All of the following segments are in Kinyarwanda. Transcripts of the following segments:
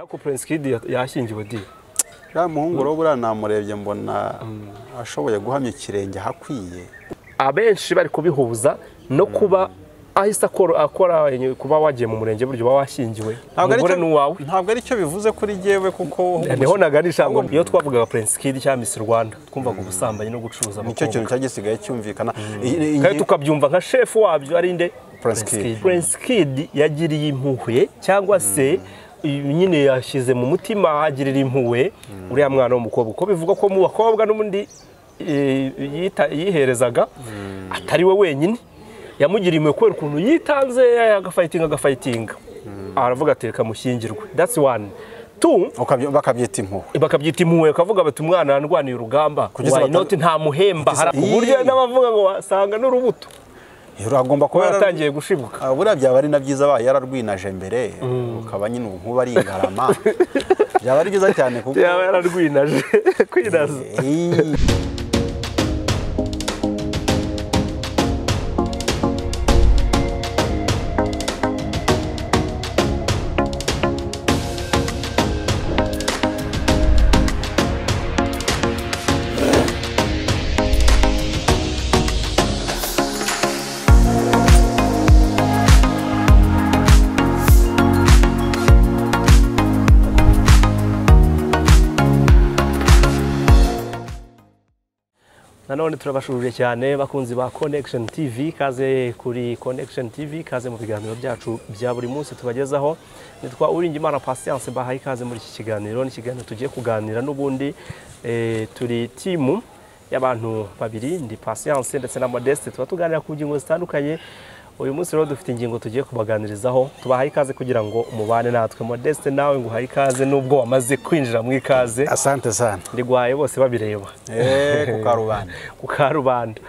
ariko Prince Kid ya- yashyingiwe di? Uriya muhungu rero buriya namurebye mbona ashoboye guhamya ikirenge ahakwiye. Abenshi bari kubihuza no kuba ahise akora kuba wagiye mu murenge buryo uba washyingiwe. Umugore ni uwawe ntabwo ari cyo bivuze kuri jyewe kuko ni ho naganisha ngo iyo twavugaga Prince Kid cyangwa Miss Rwanda twumvaga ubusambanyi no gucuruza ni cyo kintu abakobwa cyari gisigaye cyumvikana. I- kandi tukabyumva nka shefu wabyo ari nde? Prince Kid. Prince Kid yagiriye impuhwe cyangwa se nyine yashyize mu mutima agirira impuhwe uriya mwana w'umukobwa. Uko bivugwa ko mu bakobwa n'ubundi yita- yiherezaga atari we wenyine. Yamugiriye impuhwe kubera ukuntu yitanze agafayitinga agafayitinga aravuga ati reka mushyingirwe. That's one. Two ukabyo- bakabyita impuhwe. bakabyita impuhwe bakavuga bati umwana yarwaniye urugamba. Not? Nta muhemba. Hari uburyo n'abavuga ngo wasanga n'urubuto. Agomba kuba yaratangiye gushibuka. Ah, buriya byaba ari na byiza abaye yararwinaje mbere ukaba nyine ubu nkuba ari ingarama. Byaba ari byiza cyane kuko yaba yararwinaje kwinaza nanone turabashurije cyane bakunzi ba connection tv kaze kuri connection tv kaze mu biganiro byacu bya buri munsi tubagezaho. Nitwa uringimana patience bahaye ikaze muri iki kiganiro ni ikiganiro tugiye kuganira n'ubundi eh, turi timu y'abantu babiri ndi patience ndetse na modeste. Tuba tuganira ku ngingo zitandukanye uyu munsi rero dufite ingingo tugiye kubaganirizaho tubahaye ikaze kugira ngo mubane natwe. Modeste nawe nguhaye ikaze nubwo wamaze kwinjira mu ikaze. Asante sana. Ndigwaye bose babireba. Eh, ku karubanda. Ku karubanda.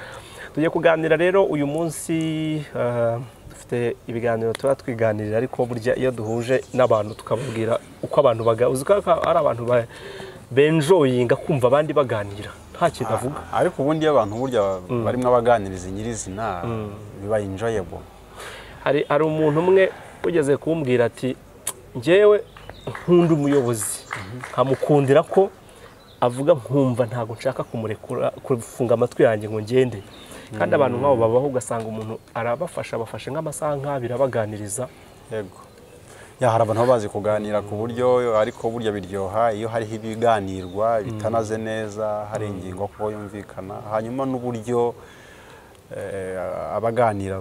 Tugiye kuganira rero uyu munsi eh, dufite ibiganiro tuba twiganirira ariko burya iyo duhuje n'abantu tukababwira uko abantu baga uzi ko ari abantu ba- benjoyinga kumva abandi baganira. Nta kintu avuga ariko ubundi iyo abantu burya barimo abaganiriza nyirizina biba enjoyable hari hari umuntu umwe ugeze kumbwira ati njyewe nkunda umuyobozi. Nkamukundira ko avuga nkumva ntabwo nshaka kumurekura kufunga amatwi yanjye ngo ngende kandi abantu nk'abo babaho ugasanga umuntu arabafasha bafashe nk'amasaha nk'abiri abaganiriza. Yego. Ya hari abantu bazi kuganira ku buryo ariko burya biryoha iyo hariho ibiganirwa bitanaze neza hari ingingo ko yumvikana hanyuma n'uburyo eh, abaganira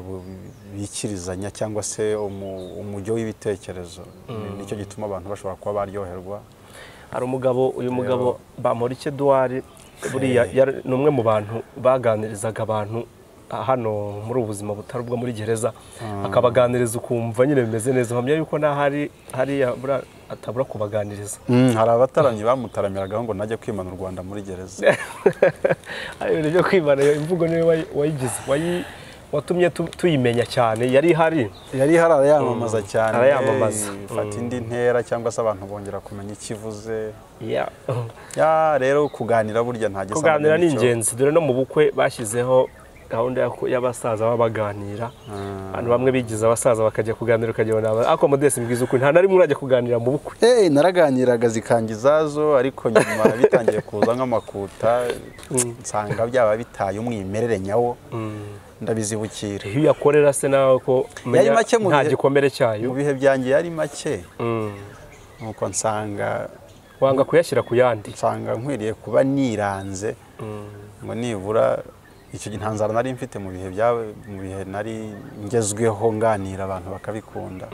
bikirizanya cyangwa se umu- umujyo w'ibitekerezo. Ni- ni cyo gituma abantu bashobora kuba baryoherwa. Hari umugabo uyu mugabo bamporike eduwari buriya ni umwe mu bantu baganirizaga abantu hano muri ubu buzima butari ubwo muri gereza akabaganiriza ukumva nyine bimeze neza. Mpamya yuko n'ahari hariya atabura kubaganiriza. Mm, hari abataramyi bamutaramiragaho ngo najye kwimana u rwanda muri gereza. Hari ibintu byo kwibana iyo imvugo ni we wayi- wayigize wayi- watumye tu- tuyimenya cyane. Yari ihari. Yari hari arayamamaza cyane. Arayamamaza. ifata indi ntera cyangwa se abantu bongera kumenya icyo ivuze. Ya. ya rero kuganira burya nta gisa kuganira ni ingenzi. Dore no mu bukwe bashyizeho gahunda y'abasaza baba baganira abantu bamwe bigize abasaza bakajya kuganira ukajya ubona ariko modeste mbwiza ukuri nta na rimwe urajya kuganira mu bukwe. Eh, naraganiraga zikangizazo ariko nyuma bitangiye kuza nk'amakuta nsanga byaba bitaye umwimerere nyawo. Ndabizibukira. Iyo uyakorera se nawe ko mu nta gikomere mu cyayo bihe byanjye yari make. Mm. nuko nsanga wanga kuyashyira ku yandi. nsanga nkwiriye kuba niranze. Ngo nibura icyo gihe nta nzara nari mfite mu bihe bya mu bihe nari ngezweho nganira abantu bakabikunda.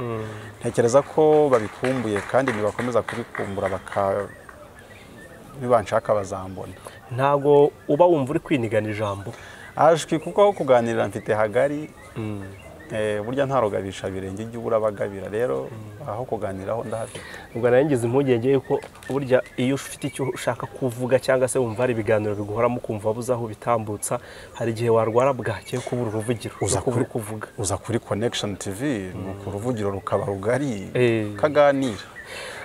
Ntekereza ko babikumbuye kandi nibakomeza kubikumbura baka nibanshaka bazambona. Ntabwo uba wumva uri kwinigana ijambo? Ajwi kuko aho kuganirira mfite hagari. Eh, burya nta rugabisha birenge ujya ubura abagabira rero aho kuganiraho ndahafite ubwo na yo ngize impungenge yuko burya iyo ufite icyo ushaka kuvuga cyangwa se wumva hari ibiganiro biguhoramo ukumva wabuze aho bitambutsa hari igihe warwara bwake kubura uruvugiro Uza kuvuga. uza kuri connection tv nuko uruvugiro rukaba rugari Eh. kaganira.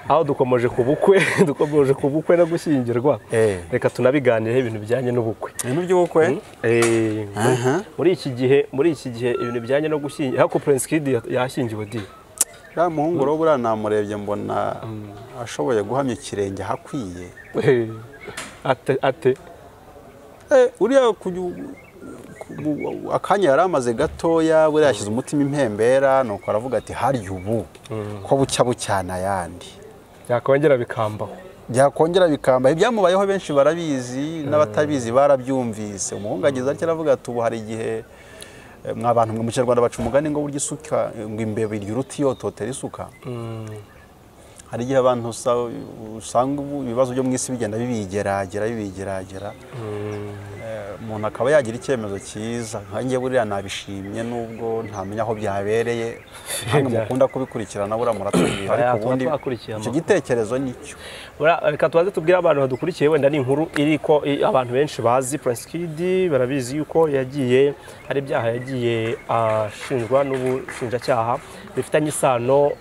Aho dukomeje ku bukwe dukomeje ku bukwe no gushyingirwa. Eh. reka tunabiganireho ibintu bijyanye n'ubukwe. Ibintu by'ubukwe? Eh, muri- iki gihe muri iki gihe ibintu bijyanye no gushyingira ariko Prince Kid ya- yashyingiwe di? Uriya muhungu rero buriya namurebye mbona ashoboye guhamya ikirenge ahakwiye. Ate ate. Eh, uriya akanya yari amaze gatoya buriya yashyize umutima impembera nuko aravuga ati harya ubu? Ko bucya bucyana ayandi byakongera bikambaho byakongera bikambaho ibyamubayeho benshi barabizi n'abatabizi barabyumvise. Umuhungu ageze atya aravuga ati ubu hari igihe eh, mwa bantu mwe mu kinyarwanda baca umugani ngo burya isuka ngo imbeba irya uruti yototera isuka. Hari igihe abantu usa- usanga ibibazo byo mu isi bigenda bibigeragera bibigeragera. Eh, umuntu akaba yagira icyemezo cyiza. Nkanjye buriya nabishimye nubwo ntamenya aho byabereye. Ntabwo mukunda kubikurikirana buriya muratubwira. Ariko ubundi icyo gitekerezo ni cyo reka tubaze tubwire abantu badukurikiye wenda ni inkuru iri ko abantu benshi bazi. Prince Kid barabizi yuko yagiye hari ibyaha yagiye ashinjwa n'ubushinjacyaha bifitanye isano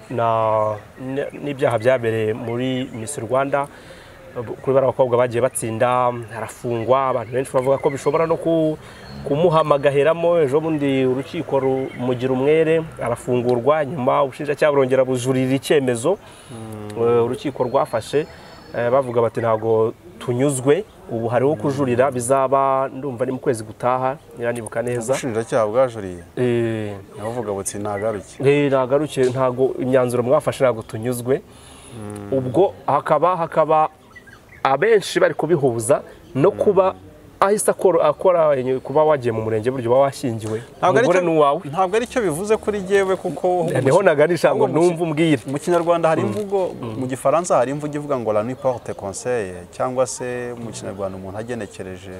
n'ibyaha byabereye muri Miss Rwanda. Kuri bariya bakobwa bagiye batsinda arafungwa abantu benshi bavuga ko bishobora no ku- kumuhama agaheramo ejo bundi urukiko rumugira umwere arafungurwa nyuma ubushinjacyaha burongera bujurira icyemezo. Eh, urukiko rwafashe eh, bavuga bati ntabwo tunyuzwe ubu hariho kujurira bizaba ndumva ni mu kwezi gutaha niba nibuka neza. Ubushinjacyaha bwajuriye? Navuga buti Eh, nagaruke ntabwo imyanzuro mwafashe ntabwo tunyuzwe. Ubwo hakaba hakaba abenshi bari kubihuza no kuba ahise akora akora kuba wagiye mu murenge buryo uba washyingiwe. Umugore ni uwawe ntabwo ari cyo bivuze kuri jyewe kuko ni ho naganisha ngo numve umbwire mu kinyarwanda hari imvugo mu gifaransa hari imvugo ivuga ngo la nuit porte conseil cyangwa se mu kinyarwanda umuntu agenekereje.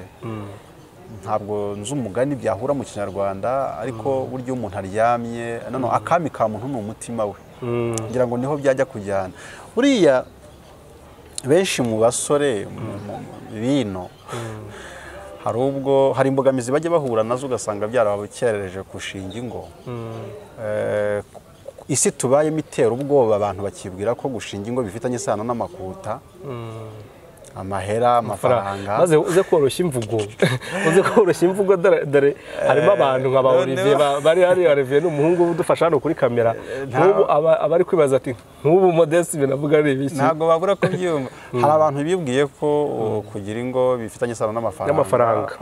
Ntabwo nzi umugani byahura mu kinyarwanda ariko burya umuntu aryamye akami ka muntu ni umutima we. Ngira ngo ni ho byajya kujyana. Buriya benshi mu basore bino. Hari ubwo hari imbogamizi bajya bahura na zo ugasanga byarabakerereje gushinga ingo. Eh, isi tubayemo itera ubwoba abantu bakibwira ko gushinga ingo bifitanye isano n'amakuta. Amahera amafaranga. maze uze koroshya imvugo. Uze koroshya imvugo dore harimo abantu nka ba Olivier ba- bari hari Olivier ni umuhungu udufasha hano kuri kamera. Nk'ubu aba ari kwibaza ati nk'ubu modeste ibintu avuga ari ibiki? Ntabwo babura kubyumva. Hari abantu bibwiye ko kugira ingo bifitanye isano n'amafaranga.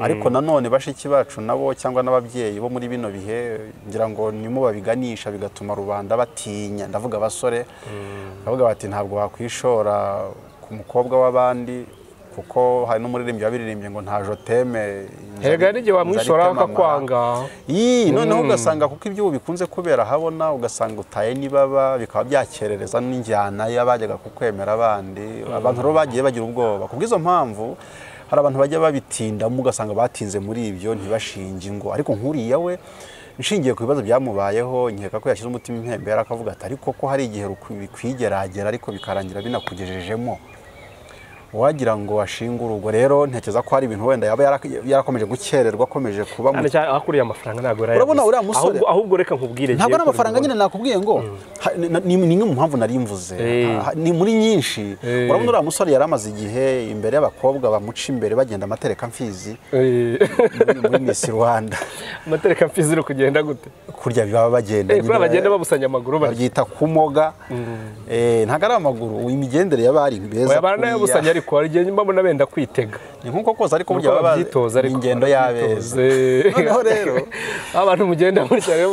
Ariko nanone bashiki bacu nabo cyangwa n'ababyeyi bo muri bino bihe ngira ngo nimo babiganisha bigatuma rubanda batinya. Ndavuga abasore. Bavuga bati ntabwo wakwishora. Ku mukobwa w'abandi kuko hari n'umuririmbyi wabiririmbye ngo nta joteme Erega n'igihe wamwishora akakwanga. Yii, noneho ugasanga kuko ibyo ubu bikunze kubera habona ugasanga utaye nibaba bikaba byakerereza n'injyana y'abajyaga kukwemera abandi. Abantu rero bagiye bagira ubwoba. Ku bw'izo mpamvu hari abantu bajya babitindamo ugasanga batinze muri ibyo ntibashinge ingo. Ariko nk'uriya we nshingiye ku bibazo byamubayeho nkeka ko yashyize umutima impembera akavuga ati ariko ko hari igihe bikwigeragera ariko bikarangira binakugejejemo. Wagira ngo washinge urugo rero ntekereza ko hari ibintu wenda yaba yara- yarakomeje gukererwa akomeje kuba mu cyane cyane akuriye amafaranga ntabwo yari Urabona uriya musore- ahubwo reka nkubwire ntabwo ari amafaranga nyine nakubwiye ngo ha- ni- imwe mu mpamvu nari mvuze. Ni muri nyinshi. Urabona uriya musore yari amaze igihe imbere y'abakobwa bamuca imbere bagenda amatereka mfizi. Muri- Miss Rwanda. Amatereka mfizi iri kugenda gute? Kurya baba bagenda nyine. bagenda babusanya amaguru barya babyita kumoga Eh, ntabwo ari amaguru imigendere y'abari beza kuriya. Ariko hari igihe mbona benda kwitega. Ni nk'uko kose ariko burya baba babyitoza ariko ingendo y'abeza noneho rero. Abantu mugenda muri cyane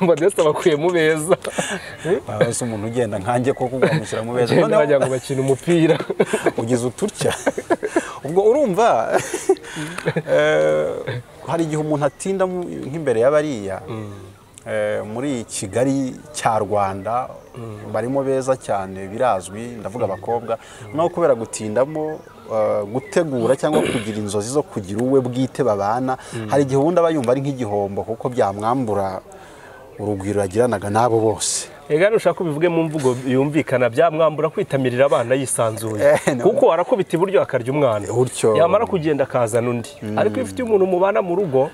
modeste bakuye mu beza. Waba se umuntu ugenda nkanjye koko ukamushyira mu beza. Noneho- bajya ngo bakina umupira. Ugize uturya. Ubwo urumva eh, hari igihe umuntu atinda nk'imbere y'abariya eh, muri kigali cya rwanda barimo beza cyane birazwi ndavuga abakobwa no kubera gutindamo eh, gutegura cyangwa kugira inzozi zo kugira uwe bwite babana hari igihe ubundi aba yumva ari nk'igihombo kuko byamwambura urugwiro yagiranaga n'abo bose. Ega nushaka ko bivuge mu mvugo yumvikana byamwambura kwitamirira abana yisanzuye. Eh, kuko arakubita iburyo akarya umwana. Yamara kugenda akazana undi. Ariko iyo ufite umuntu mubana mu rugo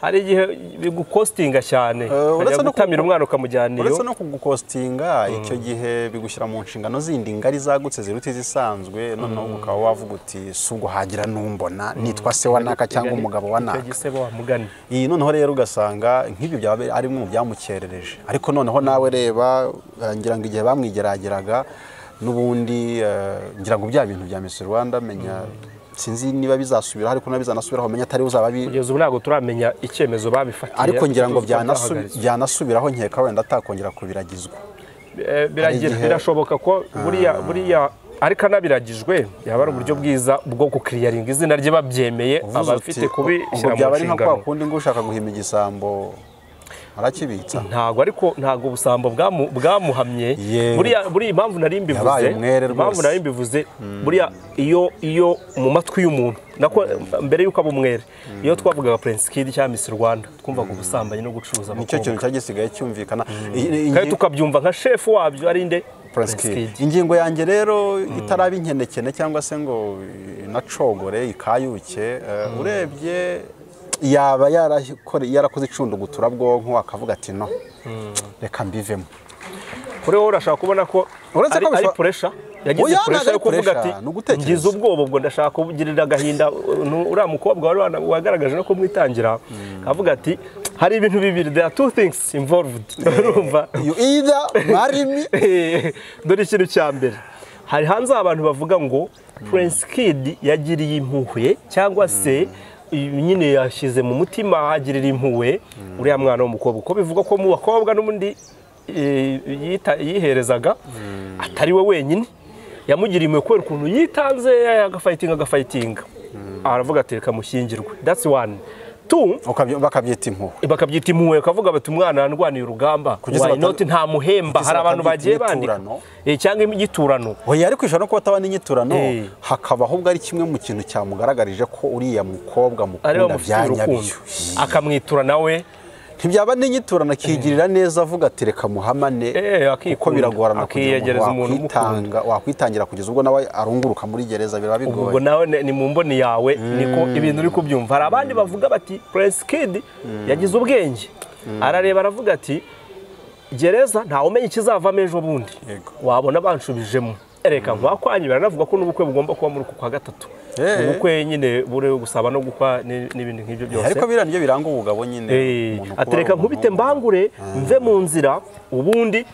hari igihe bigukostinga cyane. Eh, uretse no gutamira umwana ukamujyana iyo uretse no kugukostinga icyo gihe bigushyira mu nshingano zindi. Ngari zagutse ziruta izisanzwe noneho ukaba wavuga uti si ubwo hagira n'umbona nitwa se wa naka cyangwa umugabo wa naka. iyi noneho rero ugasanga nk'ibyo byaba ari bimwe mu byamukerereje. Ariko noneho nawe reba eh, ngira ngo igihe bamwigerageraga n'ubundi eh, ngira ngo bya bintu bya Miss Rwanda menya sinzi niba bizasubiraho ariko nabizanasubiraho menya atari uzaba bi- kugeza ubu ntabwo turamenya icyemezo babifatiye. Ariko ngira ngo byanasubiraho nkeka wenda atakongera kubiragizwa. Eh, birashoboka ko buriya buriya ariko anabiragijwe yaba ari uburyo bwiza bwo gukiriyaringa izina rye babyemeye Uvuze aba uti, afite kubishyira mu byaba ari nka kwa nshingano. kundi ngo ushaka guhima igisambo. Arakibitsa. Ntabwo ariko ntabwo ubusambo bwamu- bwamuhamye. Buriya impamvu nari mbivuze impamvu nari mbivuze buriya iyo iyo mu matwi y'umuntu nako mbere y'uko aba umwere iyo twavugaga Prince Kid cyangwa Miss Rwanda twumvaga ubusambanyi no gucuruza ni cyo kintu cyari gisigaye cyumvikana kandi tukabyumva nka shefu wabyo ari nde? Prince Kid. ingingo yanjye rero itaraba inkenekene cyangwa se ngo inacogore ikayuke eh, urebye yaba yarakoze icunduguturabwonko akavuga ati no reka mbivemo. Kuri wowe urashaka kubona ko Uretse ari, ko ari bishobora- puresha yagize puresha yo kuvuga ati ngize ubwoba ubwo ndashaka kugirira agahinda. Uriya mukobwa wari wagaragaje no kumwitangira avuga ati hari ibintu bibiri there are two things involved. Urumva? you either marry me dore ikintu cya mbere. Hari hanze abantu bavuga ngo Prince Kid yagiriye impuhwe cyangwa se nyine yashyize mu mutima agirira impuhwe uriya mwana w'umukobwa. Uko bivugwa ko mu bakobwa n'ubundi yita- yiherezaga atari we wenyine. Yamugiriye impuhwe kubera ukuntu yitanze agafayitinga agafayitinga aravuga ati reka mushyingirwe. That's one. Ukabyo- bakabyita impuhwe. Bakabyita impuhwe bakavuga bati umwana yarwaniye urugamba. Not? Nta muhemba. Hari abantu bagiye bandika. inyiturano. Eh, cyangwa igiturano. Oya ariko ishobora no kuba ataba n'inyiturano Eh. hakaba ahubwo ari kimwe mu kintu cyamugaragarije ko uriya mukobwa mukunda bya nyabyo akamwitura nawe ntibyaba n'inyiturano akigirira neza avuga ati reka muhamane Eh, akikunda, kuko biragorana kugira ngo wakwitanga wakwitangira kugeza ubwo nawe arunguruka muri gereza biba ubwo bigoye nawe ni mu mboni yawe niko ibintu uri kubyumva. Hari abandi bavuga bati Prince Kid yagize ubwenge. Arareba aravuga ati gereza ntawe umenya ikizavamo ejo bundi. Wabona banshubijemo reka nkwakwanye baranavuga ko n'ubukwe bugomba kuba muri uku kwa gatatu. Eh. Ubukwe nyine buri gusaba no gukwa ni- n'ibindi nk'ibyo byose ariko biriya ni byo biranga ubugabo nyine atereka nkubite mbangure mve mu nzira ubundi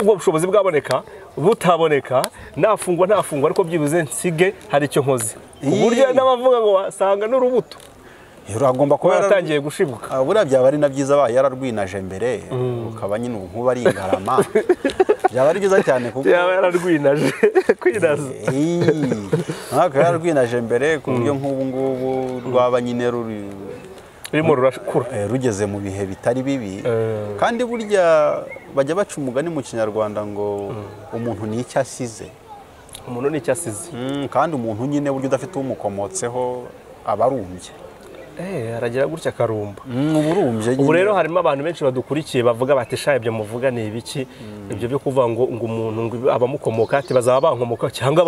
ubwo bushobozi bwaboneka butaboneka nafungwa ntafungwa ariko byibuze nsige hari icyo nkoze ku buryo n'abavuga ngo wasanga n'urubuto uragomba kuba kuba yara- yatangiye gushibuka. Ah, buriya byaba ari na byiza abaye yararwinaje mbere ukaba nyine ubu nkuba ari ingarama. Byaba ari byiza cyane kuko yaba yararwinaje. Kwinaza akaba yararwinaje mbere ku buryo nk'ubu ngubu rwaba nyine ruri rurimo rurakura eh, rugeze mu bihe bitari bibi. Eh. kandi burya bajya baca umugani mu kinyarwanda ngo umuntu ni icyo asize. Umuntu ni cyo asize. Mm, kandi umuntu nyine burya udafite umukomotseho aba arumbye. Eh, aragira gutya akarumba. Mm, ubu rero harimo abantu benshi badukurikiye bavuga bati sha ibyo muvuga ni ibiki? Ibyo byo kuvuga ngo ngo umuntu ngo abamukomoka ati bazaba bankomoka cyangwa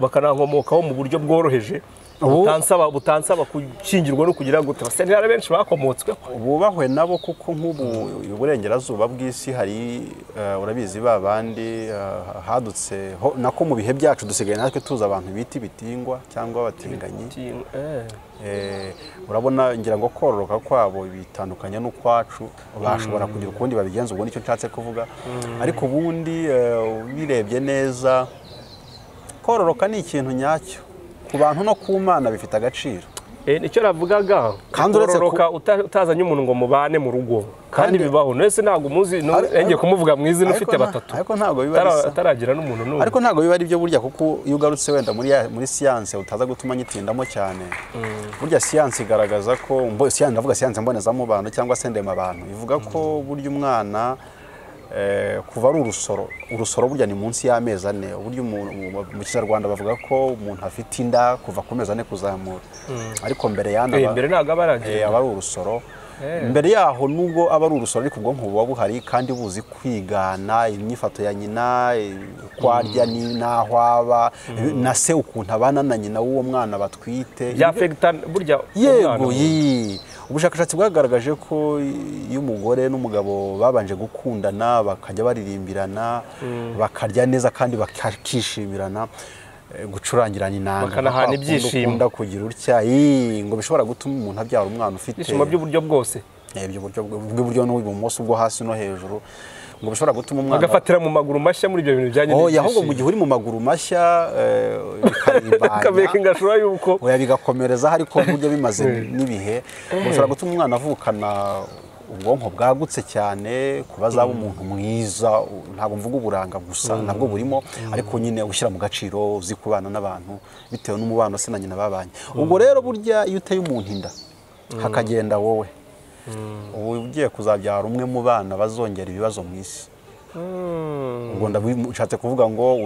bakanankomokaho mu buryo bworoheje? Butansaba butansaba gushyingirwa no kugira ngo abasentare benshi bakomotsweho bubahwe nabo kuko nk'ubu iburengerazuba bw'isi hari eh, urabizi ba bandi eh, hadutse nako mu bihe byacu dusigaye natwe tuzi abantu bita ibitingwa cyangwa abatinganyi. Urabona ngira ngo kororoka kwabo bitandukanye n'ukwacu bashobora kugira ukundi babigenza ubwo ni cyo nshatse kuvuga. Ariko ubundi eh, ubirebye neza kororoka ni ikintu nyacyo. Ku bantu no ku mana bifite agaciro. eh, ni cyo navugaga. Kandi uretse ku- kororoka uta- utazanye umuntu ngo mubane mu rugo. Kandi bibaho. Nese ntabwo umuzi ngiye kumuvuga mu izina ufite batatu. ataragira n'umuntu n'umwe ariko ntabwo biba ari byo burya kuko iyo ugarutse wenda muri ya- muri siyanse utaza gutuma nyitindamo cyane. Burya siyanse igaragaza ko ndavuga siyanse mbonezamubano cyangwa se ndemabanu ivuga ko burya umwana eh, kuva ari urusoro. Urusoro burya ni munsi y'amezi ane. Umuntu- mu- kinyarwanda bavuga ko umuntu afite inda kuva ku mezi ane kuzamura. Ariko mbere yana Eh, aba- mbere ntabwo aba eh, aba ari urusoro. Eh. Mbere yaho nubwo aba ari urusoro ariko ubwonko buba buhari kandi buzi kwigana imyifato ya nyina eh, uko arya ni- n'aho aba na se ukuntu abana na nyina w'uwo mwana batwite. Burya yego ubushakashatsi bwagaragaje ko iyo umugore n'umugabo babanje gukundana bakajya baririmbirana bakarya neza kandi bakishimirana. Eh, gucurangirana inanga. Bakanahana ibyishimo. ukunda kugira utya ngo bishobora gutuma umuntu abyara umwana ufite ibyishimo by'uburyo bwose. Eh, bw'iburyo n'ubumoso ubwo hasi no hejuru ngo bishobora gutuma umwana bagafatira mu maguru mashya muri ibyo bintu bijyanye oya ahubwo mu gihe uri mu maguru mashya eh, bikarimbanya kabeka ingashura yuko. Oya bigakomerezaho ariko burya bimaze n'ibihe ushobora gutuma umwana avukana ubwonko bwagutse cyane kuba azaba umuntu mwiza ntabwo mvuga uburanga gusa nabwo burimo ariko nyine ushyira mu gaciro uzi kubana n'abantu bitewe n'umubano se na nyina babanye. Ubwo rero burya iyo uteye umuntu inda hakagenda wowe. Uba ugiye kuzabyara umwe mu bana bazongera ibibazo mu isi. Ubwo ndabishatse kuvuga ngo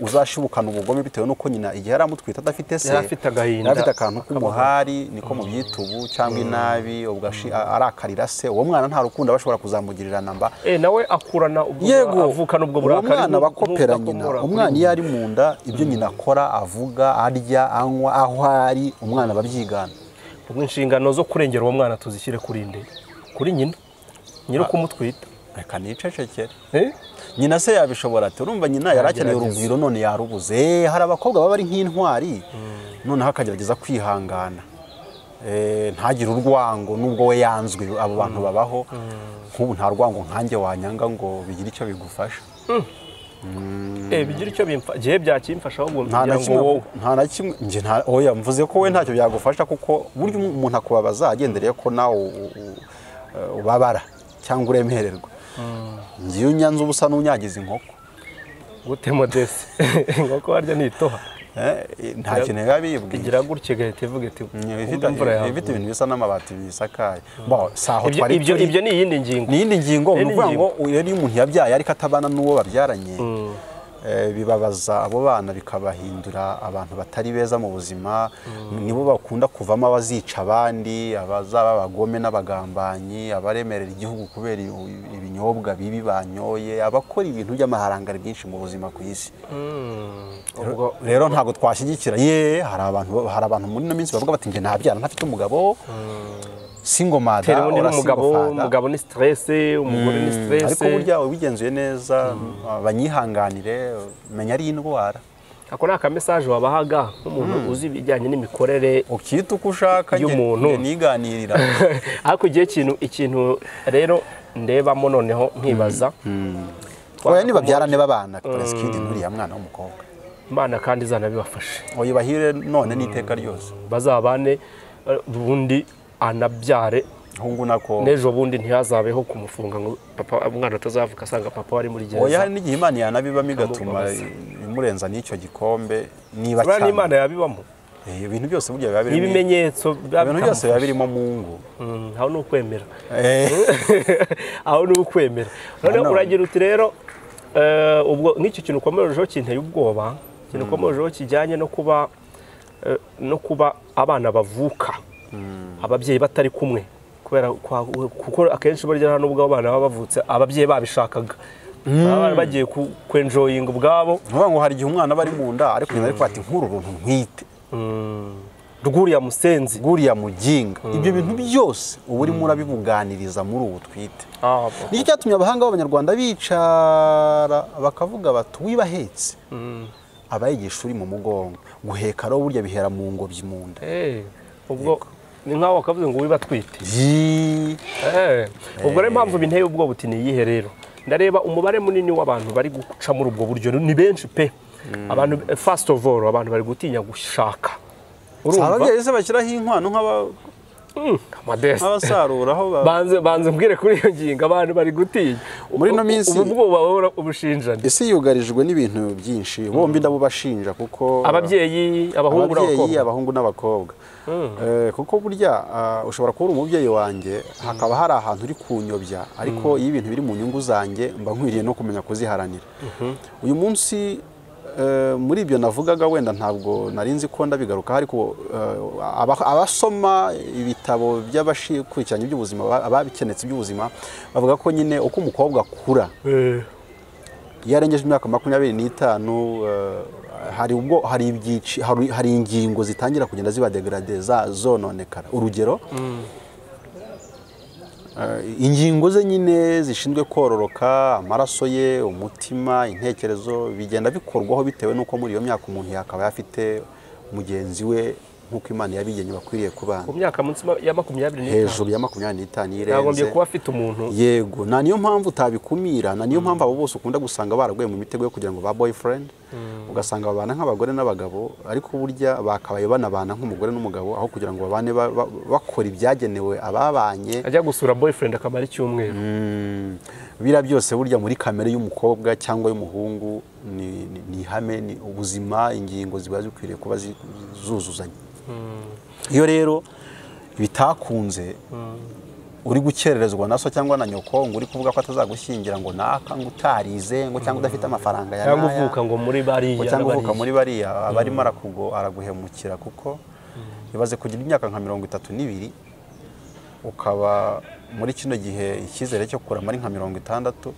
uzashibukana ubugome bitewe n'uko nyina igihe yari amutwite adafite se Yari afite agahinda. yari afite akantu k'umuhari niko mu byitubu cyangwa inabi ashi- a- arakarira se. Uwo mwana nta rukundo aba ashobora kuzamugirira namba eh nawe akurana ubwo yego. avukana ubwo uwo burakari mwana nk'uko bakopera nyina umwana iyo ari mu nda ibyo nyina akora avuga arya anywa aho ari umwana aba abyigana. Ubwo inshingano zo kurengera uwo mwana tuzishyire kuri nde? Kuri nyina? Nyiri kumutwita reka nicecekere eh? Nyina se yabishobora ati urumva nyina yari akeneye urugwiro none yarubuze. Eh, hari abakobwa baba ari nk'intwari. Noneho akagerageza kwihangana. Eh, ntagire urwango nubwo we yanzwe abo bantu babaho. Nk'ubu nta rwango nkanjye wanyanga ngo bigire icyo bigufasha. Bigira icyo gihe byakimfasha ahubwo nta na ngira ngo kimwe wowe nta na kimwe oya mvuze ko we ntacyo byagufasha kuko burya umuntu akubabaza agendereye ko nawe ubabara cyangwa uremererwa. Ngiye unyanze ubusa n'unyagiza inkoko. Gute modeste inkoko harya nitoha. Eh, nta kintu biba bibwiye igira gutya igahita ivuga iti ifite ibintu bisa n'amabati bisakaye. Aho Ibyo- ni iyindi ngingo. Ni iyindi ngingo Ni ukuvuga ngo rero iyo umuntu yabyaye ariko atabana n'uwo babyaranye eh, bibabaza abo bana bikabahindura abantu batari beza mu buzima. Nibo bakunda kuvamo abazica abandi abazaba abagome n'abagambanyi abaremerera igihugu kubera ibi- ibinyobwa bibi banyoye abakora ibintu by'amaharangari byinshi mu buzima ku isi. Ubwo rero ntabwo twashyigikira. Ye hari abantu hari abantu muri ino minsi bavuga bati njye ntabyara ntafite umugabo. Single mother tera ubundi or a n'umugabo single father." umugabo ni stress umugore ni stress. Ariko burya ubigenzuye neza banyihanganire menya ari indwara. Ako ni akamesaje wabahaga nk'umuntu uzi ibijyanye n'imikorere ukita uko ushaka Y'umuntu. niganirira. Ariko igihe ikintu ikintu rero ndebamo noneho nkibaza. Oya nibabyarane babana kid n'uriya mwana w'umukobwa. Imana kandi izanabibafashe. Oya bahire none n'iteka ryose. Bazabane eh, ubundi anabyare. N'ejo bundi ntihazabeho kumufunga ngo papa umwana atazavuka asanga papa wari muri oya gereza hari n'igihe imana yanabibamo igatuma imurenza n'icyo gikombe niba cyane. n'imana yabibamo. Eh, ibintu byose burya biba birimo n'ibimenyetso biba ibintu byose biba birimo mu ngo Mm, aho ni ukwemera. Eh, aho ni ukwemera. Noneho uragira uti rero eh, ubwo nk'icyo kintu ukomerejeho kinteye ubwoba. Ikintu ukomerejeho kijyanye no kuba no kuba abana bavuka. Ababyeyi batari kumwe. Kubera kuko akenshi burya nubwo abana baba bavutse ababyeyi babishakaga. Baba bagiye ku- kwenjoyinga ubwabo. Ukuvuga ngo hari igihe umwana aba ari mu nda ariko nyina ari kuvuga ati nk'uru runtu ntwite rwuriya musenzi. Guriya muginga. Ibyo bintu byose uba urimo urabibuganiriza muri ubu twite. Ah, ni cyo cyatumye abahanga b'abanyarwanda bicara bakavuga bati wibahetse. Abayigisha uri mu mugongo. Guheka rero burya bihera mu ngobyi mu nda. Eh, ubwo ni nk'aho wakavuze ngo wiba twite. Yii. Eh, ubwo rero impamvu binteye ubwoba uti ni iyihe rero? Ndareba umubare munini w'abantu bari guca muri ubwo buryo. Ni benshi pe. Abantu first of all abantu bari gutinya gushaka. Ababyeyi se bashyiraho inkwano nk'aba- Mm, banze banze mbwire kuri iyo ngingo abantu bari gutinya. Muri ino minsi- ubu bwoba bahora ubushinjane isi yugarijwe n'ibintu byinshi. Bombi ndabubashinja kuko ababyeyi abahungu ababyeyi n'abakobwa. abahungu n'abakobwa. Eh, kuko burya ah, ushobora kuba uri umubyeyi wanjye hakaba hari ahantu uri kunyobya ariko iyo ibintu biri mu nyungu zanjye mba nkwiriye no kumenya kuziharanira. Uyu munsi eh, muri ibyo navugaga wenda ntabwo nari nzi ko ndabigaruka ariko eh, aba- abasoma ibitabo by'abakurikiranye iby'ubuzima aba- ababikenetse iby'ubuzima bavuga ko nyine uko umukobwa akura iyo arengeje imyaka makumyabiri n'itanu eh, hari ubwo hari ibyici hari, ingingo zitangira kugenda ziba degrade za zononekara. Urugero eh, ingingo ze nyine zishinzwe kororoka amaraso ye umutima intekerezo bigenda bikorwaho bitewe n'uko muri iyo myaka umuntu yakaba afite mugenzi we nk'uko imana yabigennye bakwiriye kubana ku myaka munsi ya makumyabiri n'itanu. Hejuru ya makumyabiri n'itanu iyo yagombye irenze kuba afite umuntu. Yego nta niyo mpamvu utabikumira na niyo mpamvu abo bose ukunda gusanga baraguye mu mitego yo kugira ngo ba boyfriend. Ugasanga babana nk'abagore n'abagabo ariko burya bakabaye banabana nk'umugore n'umugabo aho kugira ngo babane ba- ba- bakora ibyagenewe ababanye. Ajya gusura boyfriend akamara icyumweru Mm, biriya byose burya muri kamere y'umukobwa cyangwa y'umuhungu ni, ihame ni ubuzima ingingo ziba zikwiriye kuba zuzuzanya. Iyo rero bitakunze uri gukererezwa na so cyangwa na nyoko ngo uri kuvuga ko atazagushyingira ngo naka ngo utarize ngo cyangwa udafite amafaranga ya cyangwa uvuka ngo muri bariya cyangwa uvuka muri bariya aba arimo arakugo araguhemukira kuko ibaze kugira imyaka nka mirongo itatu n'ibiri ukaba muri kino gihe icyizere cyo kurama ari nka mirongo itandatu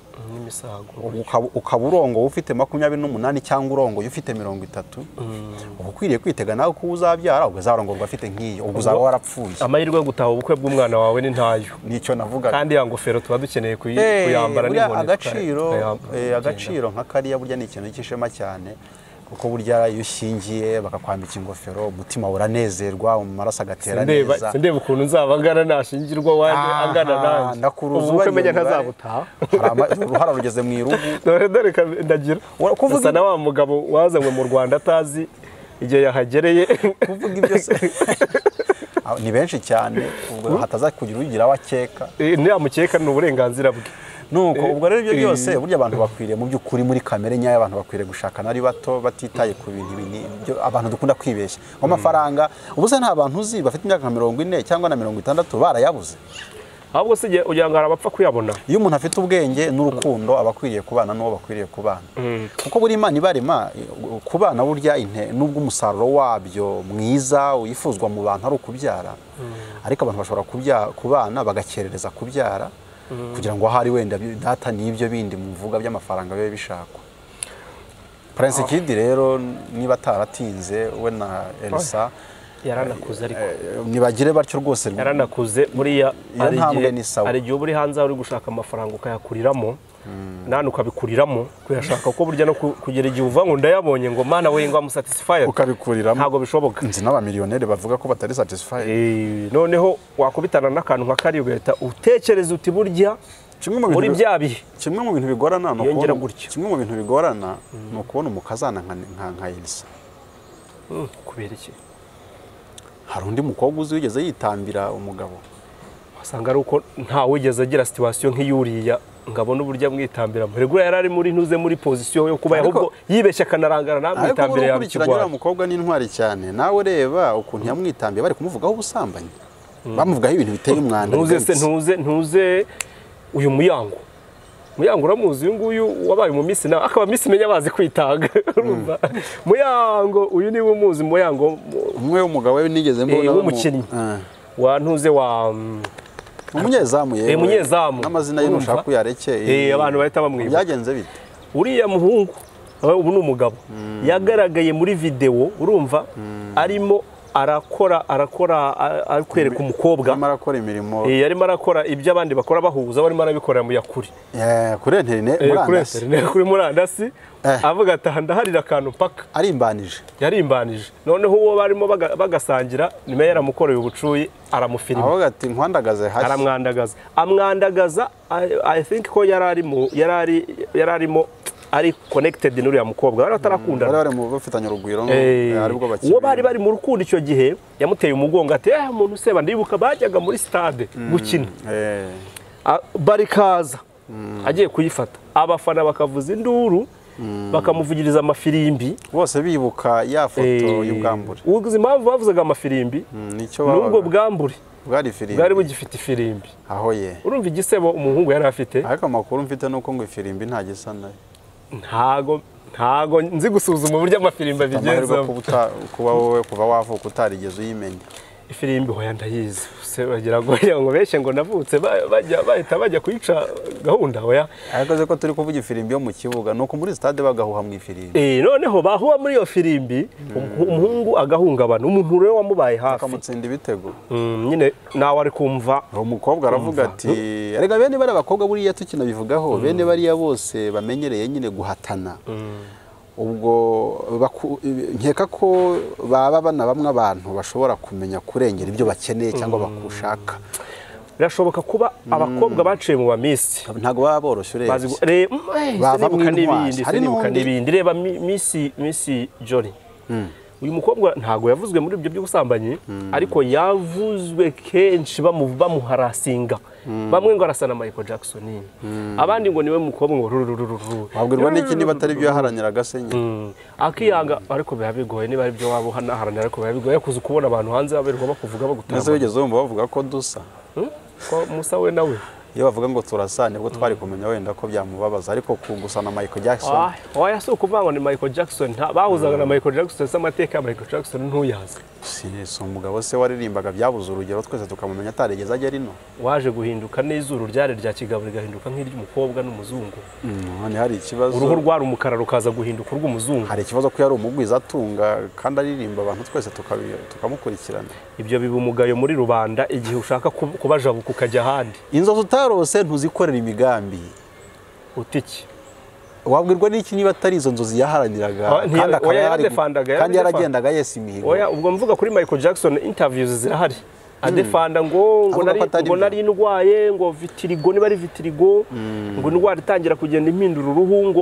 ukaba urongoye ufite makumyabiri n'umunani cyangwa urongoye ufite mirongo itatu uba ukwiriye kwitega nawe ko uzabyara ukazarongorwa afite nk'iyo ubwo uzaba warapfuye. Amahirwe yo gutaha ubukwe bw'umwana wawe ni ntayo. Nicyo navugaga. Kandi ya ngofero tuba dukeneye kuyambara tukaya- eh, agaciro nka kariya burya ni ikintu cy'ishema cyane. Kuko burya iyo ushingiye bakakwambika ingofero umutima uranezerwa mu maraso agatera neza. sindeba ukuntu nzaba angana nashingirwa wanjye angana nanjye ndakuruza ubukwe menya ntazabutaha. Uruhara rugeze mu irugu. Dore dore ndagira. Gusa na wa mugabo wazanywe mu rwanda atazi igihe yahagereye. Kuvuga ibyo se ni benshi cyane ubwo hataza kugira ugira aho akeka ntiramukeka ni uburenganzira bwe. Nuko Eh, ubwo rero ibyo eh. byose burya abantu bakwiriye mu by'ukuri muri kamere nyayo abantu bakwiriye gushakana ari bato batitaye ku bintu ibyo abantu dukunda kwibeshya. Amafaranga ubu se nta bantu uzi bafite imyaka nka mirongo ine cyangwa na mirongo itandatu barayabuze? Ahubwo si igihe ugira ngo hari abapfa kuyabona. Iyo umuntu afite ubwenge n'urukundo aba akwiriye kubana n'uwo bakwiriye kubana. Kuko buri imana ibarema kubana burya nubwo umusaruro wabyo mwiza wifuzwa mu bantu ari ukubyara. Ariko abantu bashobora kubana bagakerereza kubyara. Kugira ngo ahari wenda data n'ibyo bindi muvuga by'amafaranga bibe bishakwa. Prince Kid rero niba ataratinze we na Elsa yaranakuze ariko. Eh, nibagire batyo rwose. Yaranakuze buriya hari igihe uba uri hanze uri gushaka amafaranga ukayakuriramo nani ukabikuriramo? Kuyashaka kuko burya no ku- kugera igihe uva ngo ndayabonye ngo mana we ngo amusatisfaye ukabikuriramo. Ntabwo bishoboka. Nzi n'abamiliyoneri bavuga ko batari satisfied. Eh, noneho wakubitana n'akantu nka kariya ugahita utekereza uti burya muri bya bihe? kimwe mu bintu bigorana ni ukubona gutyo. kimwe mu bintu bigorana ni ukubona umukazana nka nka nka Elsa. Mm, kubera iki? Hari undi mukobwa uzi wigeze yitambira umugabo? Wasanga ari uko ntawigeze agira situwasiyo nk'iyuriya ngo abone uburyo amwitambiramo regura yari ari muri ntuze muri pozisiyo yo kuba ahubwo yibeshye akanarangara namwitambire buriya yaba ukurikiranye uriya mukobwa ni intwari cyane. Nawe reba ukuntu yamwitambiye bari kumuvugaho ubusambanyi. Bamuvugaho ibintu biteye umwanda ntuze se ntuze ntuze uyu muyango. Muyango uramuzi uyu nguyu wabaye mu minsi nawe akaba minsi menya bazi kwitanga urumva? Muyango uyu ni we umuzi muyango. Mu- umwe w'umugabo we nigeze mbona Eh, w'umukinnyi. Ah. wa ntuze wa mm, umunyezamu yewe. Eh, umunyezamu. n'amazina ye nushaka uyareke Eh, abantu bahita bamwibuka. byagenze bite? Uriya muhungu ubu ni umugabo. Yagaragaye muri videwo urumva? Arimo arakora arakora a- ari kwereka umukobwa. arakora imirimo. Eh, arimo arakora ibyo abandi bakora bahuza we arimo arabikorera mu yakuri. Eh, kuri interineti Eh, kuri murandasi. Avuga ati aha ndaharira akantu mpaka. Arimbanije. Yarimbanije. Noneho uwo barimo baga- bagasangira nyuma yaramukoreye ubucuyi aramufirima. Avuga ati nkwandagaze hashya aramwandagaza. Amwandagaza I- think ko yari arimo ari- connected n'uriya mukobwa bari bari batarakundana bari mu bafitanye urugwiro Eh, uwo bari bari mu rukundo icyo gihe yamuteye umugongo ati eh umuntu useba ndibuka bajyaga muri stade gukina. Eh, barikaza. Agiye kuyifata. Abafana bakavuza induru bakamuvugiriza amafirimbi. Bose bibuka ya foto Eh, y'ubwambure. uzi impamvu bavuzaga amafirimbi? Mm, n'ubwo bwambure. Bwari bugifite ifirimbi. Aho ye. Urumva igisebo umuhungu yari afite? Ariko amakuru mfite nuko ngo ifirimbi nta gisa na yo. Ntago ntago nzi gusuzuma uburyo amafirimbi amahirwe abigenzamo kuba wowe kuva wavuka utarigeze uyimenya. Ifirimbi hoya ndayizi. Se bagira ngo ngo benshi ngo navutse bahita bajya kuyica gahunda hoya ariko ko turi kuvuga ifirimbi yo mu kibuga ni uko muri stade bagahuha mu ifirimbi. Eh, noneho bahuba muri iyo firimbi umu- umuhungu agahungabana umuntu rero wamubaye hafi. Akamutsinda ibitego. Mm, nyine nawe ari kumva. Uwo mukobwa aravuga ati erega bene bariya bakobwa buriya tukinabivugaho bene bariya bose bamenyereye nyine guhatana. Ubwo nkeka ko baba bana bamwe abantu bashobora kumenya kurengera ibyo bakeneye cyangwa bakushaka. Birashoboka kuba abakobwa baciye mu bamisi ntabwo baba boroshye urebye mm, intwari. n'ibindi reba mi- misi misi jori uyu mukobwa ntabwo yavuzwe muri ibyo by'ubusambanyi ariko yavuzwe kenshi bamu- bamuharasinga. Bamwe ngo arasa na Michael Jackson. Abandi ngo ni we mukobwa ngo rururururu wabwirwa n'iki niba atari byo yaharanira agasenyi Mm. akiyanga ariko biba bigoye niba ari byo waba uhanaharanira ariko biba bigoye kuza kubona abantu hanze baberwa bakuvuga bagutama wigeze wumva bavuga ko dusa? Ko musa we nawe iyo bavuga ngo turasa ni bwo twari kumenya wenda ko byamubabaza. Ariko kugusa na Michael Jackson. Ah, oya si ukuvuga ngo ni Michael Jackson? Bahuzaga na Michael Jackson se amateka ya Michael Jackson ntuyazi. Si umugabo se waririmbaga byabuze urugero twese tukamumenya atarigeze ajya rino waje guhinduka n'izuru ryari rya kigabo rigahinduka nk'iry'umukobwa n'umuzungu? None hari ikibazo. Uruhu rwari umukara rukaza guhinduka urw'umuzungu. Hari ikibazo ko yari umugwiza atunga kandi aririmba abantu twese tukamukurikirana. Ibyo biba umugayo muri rubanda igihe ushaka kub- kubajabuka ukajya ahandi. Inzozi utarose ntuzikorera imigambi. Utiki wabwirwa n'iki niba atari izo nzozi yaharaniraga? Ah, kandi yaragendaga yesa imihigo. Oya ubwo mvuga kuri Michael Jackson interviews zirahari. Adefanda ngo ngo nari ngo nari ndwaye ngo vitirigo niba ari vitirigo ngo indwara itangira kugenda impindura uruhu ngo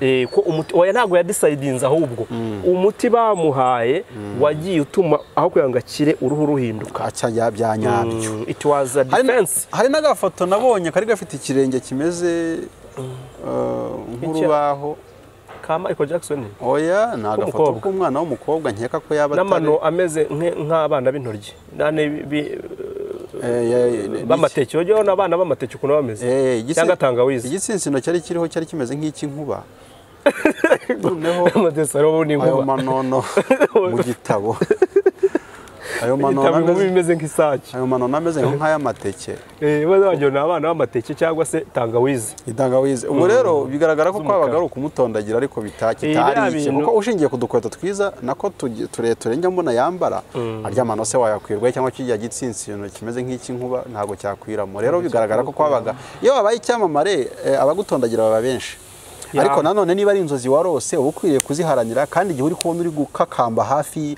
eh, ko umuti oya ntabwo yadisidinze ahubwo. Umuti bamuhaye wagiye utuma aho kugira ngo akire uruhu ruhinduka. Bya nyabyo. It was a defense. hari n'agafoto nabonye kari gafite ikirenge kimeze uh, nk'urubaho. Ka Michael Jackson? Oya ni agafoto k'umwana w'umukobwa nkeka ko yaba atari n'amano ameze nk'abana b'intoryi. Eh, eh, b'amateke. Ujyaho n'abana b'amateke ukuntu bameze. Eh, igitsi- cyangwa tangawizi. igitsinsino cyari kiriho cyari kimeze nk'icy'inkuba. Noneho ayo manono mu gitabo. Ayo manono Igitabo inkuba ameze- imeze nk'isake ayo manono ameze nk'ay'amateke Eh, wagira ni abana b'amateke cyangwa se tangawizi. Itangawizi ubwo rero bigaragara ko kwabaga ari ukumutondagira ariko bita- Eh, kuko ushingiye ku dukweto twiza nako tureture njya mbona yambara arya mano se wayakwirwaho cyangwa kijya gitsinsino kimeze nk'icy'inkuba ntabwo cyakwiramo. Rero bigaragara ko kwabaga. Iyo wabaye icyamamare eh, abagutondagira baba benshi. Ariko nanone niba ari inzozi warose uba ukwiriye kuziharanira kandi igihe uri kubona uri gukakamba hafi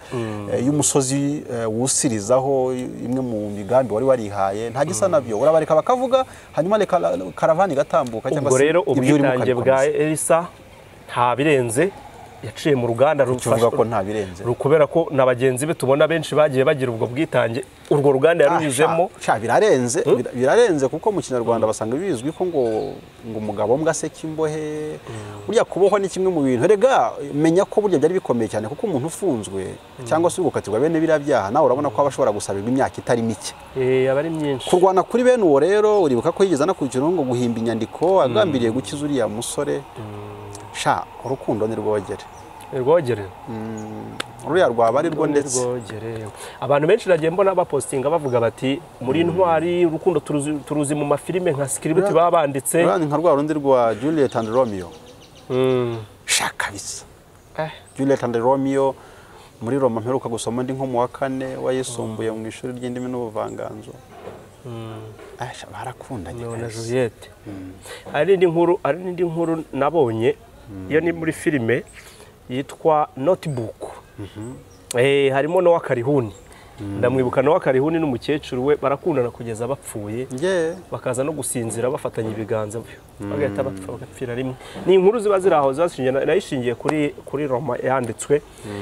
eh, y'umusozi eh, wusirizaho imwe mu migambi wari warihaye nta gisa na byo. Urabareka bakavuga hanyuma reka karavani igatambuka cyangwa ubwo se rero ibyo urimo ubwitange bwa elisa nta birenze yaciye mu ruganda kubera ko na bagenzi be tubona benshi bagiye bagira ubwo bwitange. Urwo ruganda yarunyuzemo. birarenze bira- birarenze kuko mu kinyarwanda basanga bizwi ko ngo ngo umugabo mbwa se kimbohe burya kubohwa ni kimwe mu bintu. Rega menya ko burya byari bikomeye cyane kuko umuntu ufunzwe cyangwa se uri gukatirwa bene biriya byaha nawe urabona ko aba ashobora gusabirwa imyaka itari mike. Eh, kurwana kuri bene uwo rero uribuka ko yigeze anakurikiraho ngo guhimba inyandiko agambiriye gukiza uriya musore. Sha urukundo ni rwogere rwogere ruriya rwaba ari rwo ndetse. Abantu benshi nagiye mbona bapostinga bavuga bati muri intwari urukundo turuzi, mu mafilime nka sikiributi baba banditse. nka rwa rundi rwa Juliet and Romeo. Mm. sha kabisa. Eh, Juliet and Romeo muri Roma mperuka gusoma ndi nko mu wa kane wayisumbuye mu ishuri ry'indimi n'ubuvanganzo. Sha, barakundanye n'indi nkuru hari n'indi nkuru nabonye. Iyo ni muri filime yitwa notebook. Eh, harimo Noah Karihuni. Ndamwibuka Noah Karihuni n'umukecuru we barakundana kugeza bapfuye. Bakaza no gusinzira bafatanya ibiganza bagahita bapfa bagapfira rimwe. Ni inkuru ziba ziri aho zashingiye nayishingiye kuri kuri Roma yanditswe.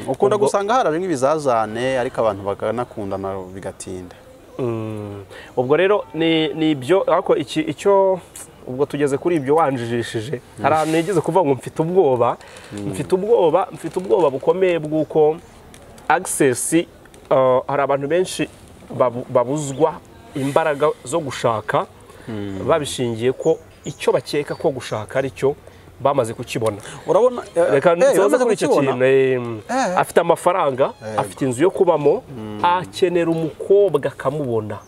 Ukunda Ubwo- gusanga haraje nk'ibizazane ariko abantu bakanakundana bigatinda. Mm. ubwo rero ni ibyo ariko icyo ubwo tugeze kuri ibyo wanjijishije. Hari ahantu nigeze kuvuga ngo mfite ubwoba. Mfite ubwoba mfite ubwoba bukomeye bw'uko access uh, hari abantu benshi babu- babuzwa imbaraga zo gushaka. Babishingiye ko icyo bakeka ko gushaka ari cyo bamaze kukibona. Urabona eh, reka eh, bamaze kuri icyo kintu eh, Eh. afite amafaranga afite inzu yo kubamo akenera umukobwa akamubona.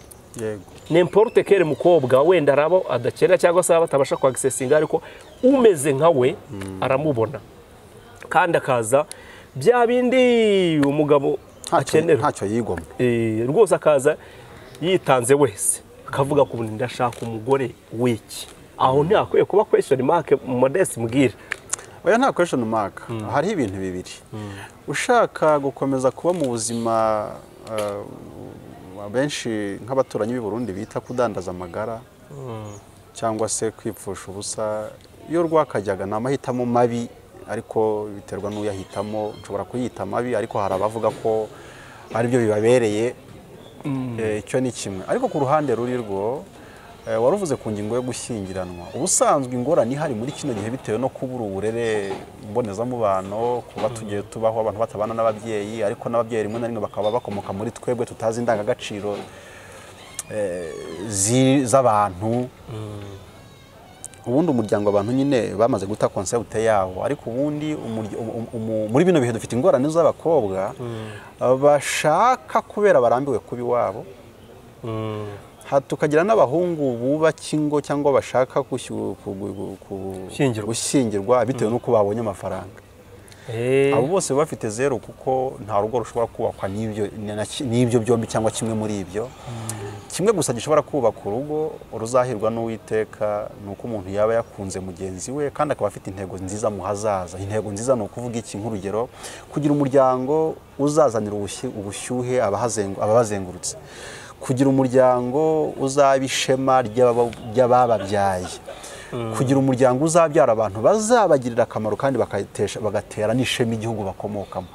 Yego. N'imporute kere mukobwa wenda arabo adakenera cyangwa se batabasha kwagisesinga ariko umeze nka we aramubona. Kandi akaza bya bindi umugabo akenera. ntacyo yigomwa Eh, rwose akaza yitanze wese akavuga ku buntu ndashaka umugore w'iki. Aho ntihakwiye kuba question mark modeste mbwira. Oya nta question mark. Hariho ibintu bibiri. Ushaka gukomeza kuba mu buzima uh, benshi nk'abaturanyi b'i Burundi bita kudandaza amagara cyangwa se kwipfusha ubusa iyo rwakajyaga ni amahitamo mabi ariko biterwa n'uyahitamo nshobora kuyita mabi ariko hari abavuga ko ari byo bibabereye. Eh, icyo ni kimwe. Ariko ku ruhande ruri rwo wari uvuze ku ngingo yo gushyingiranwa. Ubusanzwe ingorane ihari muri kino gihe bitewe no kubura uburere mbonezamubano kuba tugiye tubaho abantu batabana n'ababyeyi ariko n'ababyeyi rimwe na rimwe bakaba bakomoka muri twebwe tutazi indangagaciro eh, z'abantu. Ubundi umuryango abantu nyine bamaze guta konsepte yawo ariko ubundi umurya- umu- umu- muri bino bihe dufite ingorane z'abakobwa bashaka kubera barambiwe kuba iwabo. Ha- tukagira n'abahungu bubaka ingo cyangwa bashaka Gushyingirwa. bitewe n'uko babonye amafaranga. Eh, abo bose baba bafite zeru kuko nta rugo rushobora kubakwa n'ibyo byombi cyangwa kimwe muri ibyo. Kimwe gusa gishobora kubaka urugo ruzahirwa n'uwiteka ni uko umuntu yaba yakunze mugenzi we kandi akaba afite intego nziza mu hazaza. Intego nziza ni ukuvuga iki? Nk'urugero kugira umuryango uzazanira ubushyu- ubushyuhe ababazengurutse. Kugira umuryango uzaba ishema ry'ababa- ry'abababyaye. Kugira umuryango uzabyara abantu bazabagirira akamaro kandi bagatera n'ishema igihugu bakomokamo.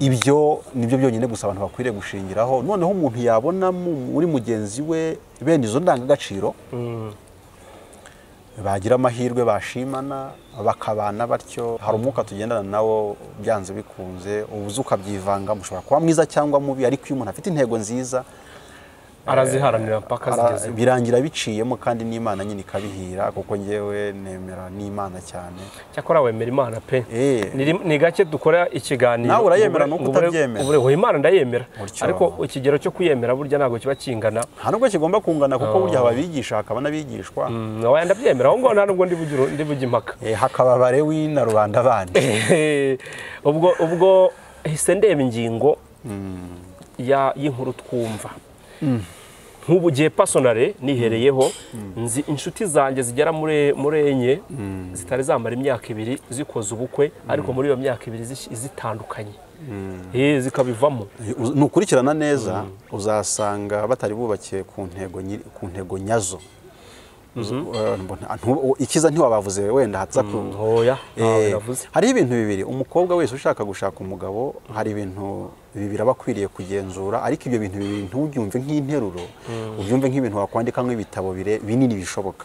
Ibyo ni byo byonyine gusa abantu bakwiriye gushingiraho. Noneho umuntu yabona mu- muri mugenzi we bene izo ndangagaciro bagira amahirwe bashimana bakabana batyo. Hari umwuka tugendana nawo byanze bikunze ubuze ukabyivanga mushobora kuba mwiza cyangwa mubi ariko iyo umuntu afite intego nziza araziharanira mpaka zigeze birangira biciyemo kandi n'imana nyine ikabihira kuko ngewe nemera n'imana cyane. Cyakora wemera imana pe. Eh. ni gake dukora ikiganiro Nawe urayemera nuko utabyemera. oya, imana ndayemera. Ariko ikigero cyo kuyemera burya ntabwo kiba kingana. Nta nubwo kigomba kungana kuko burya haba abigisha hakaba n'abigishwa. Mm, oya ndabyemera aho ngaho nta nubwo ndi bujye- impaka. Eh, hakaba barewi na rubanda bandi. Ubwo ubwo hise ndeba ingingo ya- y'inkuru twumva. Nk'ubu gihe pasonare nihereyeho nzi inshuti zanjye zigera muri enye zitari zamara imyaka ibiri zikoze ubukwe ariko muri iyo myaka ibiri zitandukanye. Eh, zikabivamo. Nukurikirana neza uzasanga batari bubakiye ku ntego nyazo Uzi- eh, mbona- ntu- ikiza ntiwabavuze wenda haza ku ntawe Eh, hariho ibintu bibiri. Umukobwa wese ushaka gushaka umugabo hari ibintu bibiri aba akwiriye kugenzura ariko ibyo bintu bibiri ntubyumve nk'interuro. Ubyumve nk'ibintu wakwandika nk'ibitabo binini bishoboka.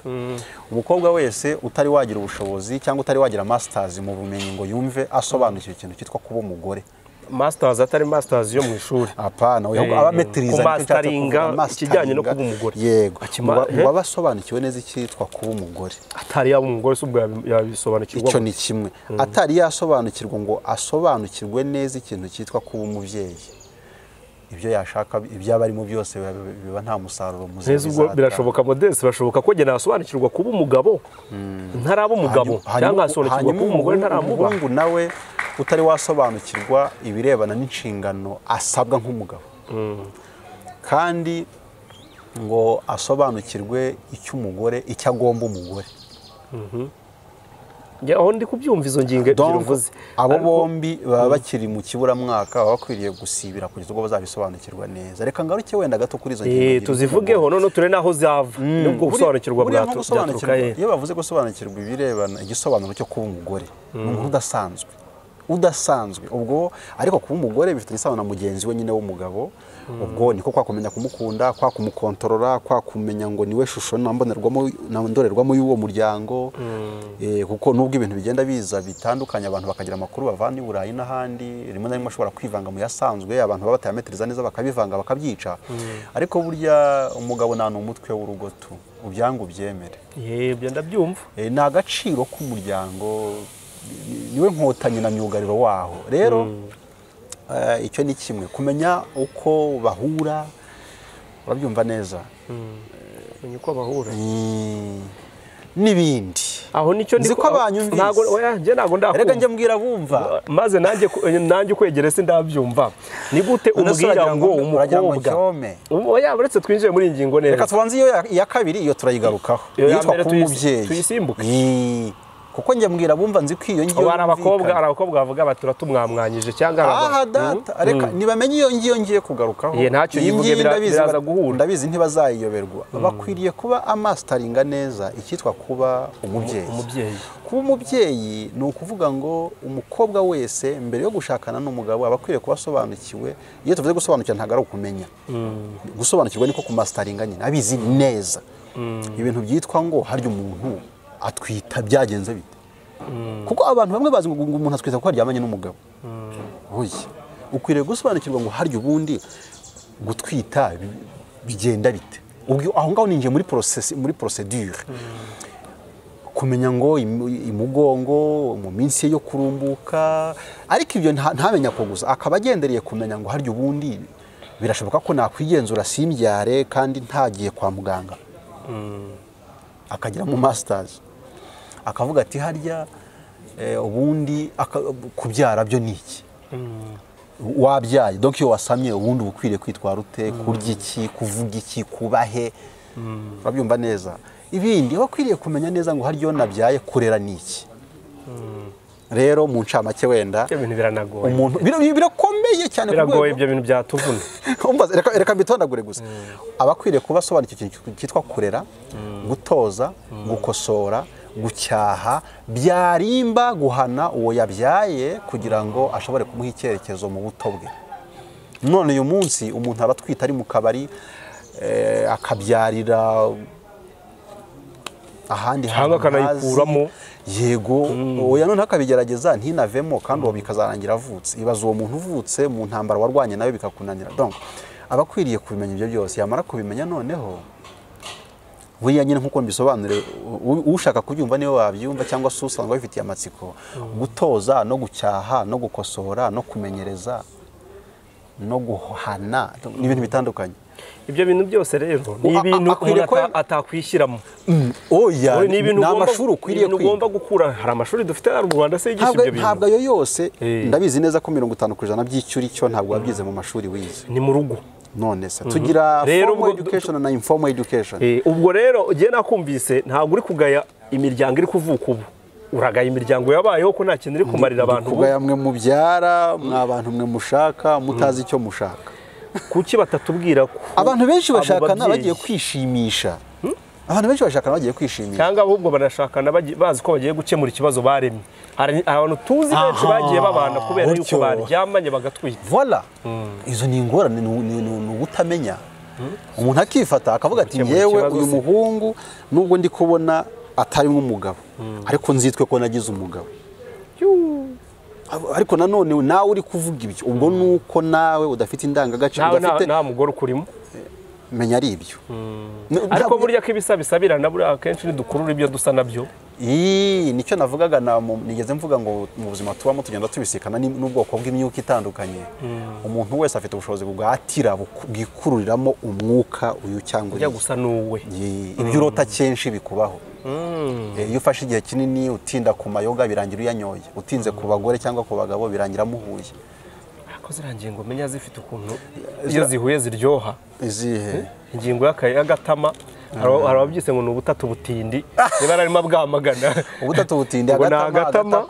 Umukobwa wese utari wagira ubushobozi cyangwa utari wagira masters mu bumenyi ngo yumve asobanukiwe ikintu cyitwa kuba umugore. Masters atari masters yo mu ishuri. Apana Eh, aba metiriza kumastaringa ikijyanye no kuba umugore. yego Muba- eh? muba basobanukiwe neza icyitwa kuba umugore. Atari yaba umugore se ubwo yabi- yabisobanukirwa icyo ni kimwe. Atari yasobanukirwa ngo asobanukirwe neza ikintu cyitwa kuba umubyeyi. Ibyo yashaka ibyo aba arimo byose biba- nta musaruro muzima birashoboka modeste birashoboka ko njye nasobanukirwa kuba umugabo? Ntaraba umugabo. Cyangwa nkasobanukirwa hanyuma kuba umugore ntaramuba. umuhungu nawe utari wasobanukirwa ibirebana n'inshingano asabwa nk'umugabo. Kandi ngo asobanukirwe icyo umugore icyo agomba umugore. Njye aho ndi kubyumva izo ngingo ebyiri uvuze abo bombi baba bakiri mu kiburamwaka baba bakwiriye gusibira kugeza ubwo bazabisobanukirwa neza. Reka ngaruke wenda gato kuri izo ngingo Eh, tuzivugeho none turebe n'aho zava. Nubwo Buriya- gusobanukirwa byaturuka he iyo bavuze gusobanukirwa ibirebana igisobanuro cyo kuba umugore ni umuntu udasanzwe udasanzwe. Ubwo ariko kuba umugore bifitanye isano na mugenzi we nyine w'umugabo ubwo niko kwa kumenya kumukunda kwa kumukontorora kwa kumenya ngo ni we shusho ndorerwamo y'uwo muryango. Eh, kuko nubwo ibintu bigenda biza bitandukanye abantu bakagira amakuru bavana i burayi n'ahandi rimwe na rimwe ashobora kwivanga mu yasanzwe abantu baba batayametiriza neza bakabivanga bakabyica. Ariko burya umugabo nta umutwe w'urugo tu ubyange ubyemere yebyo ndabyumva. Eh, ni agaciro k'umuryango ni- ni we nkotanyi na myugariro waho. Rero icyo ni kimwe. Kumenya uko bahura urabyumva neza. Menya uko bahura. N'ibindi. Aho ni cyo Nzi ko banyumvise. ntago oya njye ntago reka njye mbwira bumva. Maze nanjye ku- nanjye ukwegere se ndabyumva. Ni gute uragira ngo umukobwa ncyome? oya uretse twinjiye muri iyi ngingo reka neza tubanze iyo ya- kabiri iyo turayigarukaho. Yitwa tuyisi- umubyeyi tuyisimbuke. Kuko njye mbwira bumva nzi ko iyo ngiyo hari abakobwa hari abakobwa bavuga bati uratumwamwanyije cyangwa aha data reka ntibamenye iyo ngiyo ngiye kugarukaho. Ntacyo yivuge, biraza guhura. ndabizi ntibazayiyoberwa. Bakwiriye kuba amasitaringa neza icyitwa kuba umubyeyi. Kuba umubyeyi ni ukuvuga ngo umukobwa wese mbere yo gushakana n'umugabo aba akwiriye kuba asobanukiwe iyo tuvuze gusobanukirwa ntabwo ari ukumenya. Gusobanukirwa niko kumasitaringa nyine abizi neza. Ibintu byitwa ngo harya umuntu. Atwita byagenze bite? Kuko abantu bamwe bazi ngo umuntu atwita kuko aryamanye n'umugabo. Ukwiriye gusobanukirwa ngo harya ubundi gutwita bi- bigenda bite? Ubwo aho ngaho ninjiye muri process muri procedure. Kumenya ngo imu- imugongo mu minsi ye yo kurumbuka ariko ibyo nta- ntamenya ko gusa. Akaba agendereye kumenya ngo harya ubundi birashoboka ko nakwigenzura simbyare kandi ntagiye kwa muganga. Akagira mu masters. Akavuga ati harya eh, ubundi kubyara byo ni iki? Wabyaye. Donc iyo wasamye ubundi uba ukwiriye kwitwara ute? Kurya iki? Kuvuga iki? Kubahe? Urabyumva neza. Ibindi uba ukwiriye kumenya neza ngo harya iyo nabyaye kurera ni iki? Rero mu ncamake wenda umuntu bira- birakomeye cyane biragoye ibyo bintu byatuvuna reka mbitondagure gusa. Aba akwiriye kuba asobanukiwe ikintu cyitwa kurera gutoza gukosora gucyaha byarimba guhana uwo yabyaye kugira ngo ashobore kumuha icyerekezo mu buto bwe. None uyu munsi umuntu aba atwite ari mu kabari eh, akabyarira ahandi hantu akanayikuramo. yego oya none akabigerageza ntinavemo kandi uwo bikazarangira avutse. Ibaza uwo muntu uvutse mu ntambara warwanye nawe bikakunanira. Aba akwiriye kubimenya ibyo byose yamara kubimenya noneho buriya nyine nk'uko mbisobanure ushaka kubyumva ni we wabyumva cyangwa se usanga bifitiye amatsiko. Gutoza no gucyaha no gukosora no kumenyereza no guhana ni ibintu bitandukanye. Ibyo bintu byose rero ni ibintu umuntu atakwishyiramo oya ni ni ibintu ugomba- amashuri ukwiriye kwiga. ugomba gukura. Hari amashuri dufite mu rwanda se yigisha ntabwo ibyo ntabwo bintu ayo yose. Eh. ndabizi neza ko mirongo itanu ku ijana by'icyo uri cyo ntabwo wabyize mu mashuri wize. Ni mu rugo. None se tugira Rero formal ubwo- education na informal education. Eh, ubwo rero ugiye nakumvise ntabwo uri kugaya imiryango iri kuvuka ubu. Uragaya imiryango yabayeho ko nta kintu iri kumarira abantu kugaya mwe mubyara mwa bantu mwe mushaka mutazi icyo mushaka. Kuki batatubwira ko abantu benshi abo bashakana babyeyi- bagiye kwishimisha. Abantu benshi bashakana bagiye kwishimisha cyangwa ahubwo banashakana bagi- bazi ko bagiye gukemura ikibazo baremye. Hari abantu tuzi benshi bagiye babana kubera yuko baryamanye bagatwita. Voila izo ni ingorane ni ubutamenya umuntu akifata akavuga ati yewe uyu se." muhungu nubwo ndi kubona atari nk'umugabo. Ariko nzitwe ko nagize umugabo. Ariko nanone nawe uri kuvuga ibyo. Ubwo ni uko nawe udafite indangagaciro udafite nta mugore ukurimo menya ari ibyo. N- ariko burya ko ibisa bisabirana buriya akenshi ntidukurura ibyo dusa na byo. Nicyo navugaga nigeze mvuga ngo mu buzima tubamo tugenda tubisikana n'ubwoko bw'imyuka itandukanye. Umuntu wese afite ubushobozi bwatira bwikururiramo umwuka uyu cyangwa ujya gusa n'uwe. Ibyo urota kenshi bikubaho. Eh, iyo ufashe igihe kinini utinda ku mayoga birangira uyanyoye utinze ku bagore cyangwa ku bagabo birangira muhuye ziriya ngingo menya zifite ukuntu iyo zihuye ziryoha. Izihe? Ingingo y'aka- y'agatama hari ababyise ngo ni ubutatu butindi. Niba arimo abwamagana ubutatu butindi agatama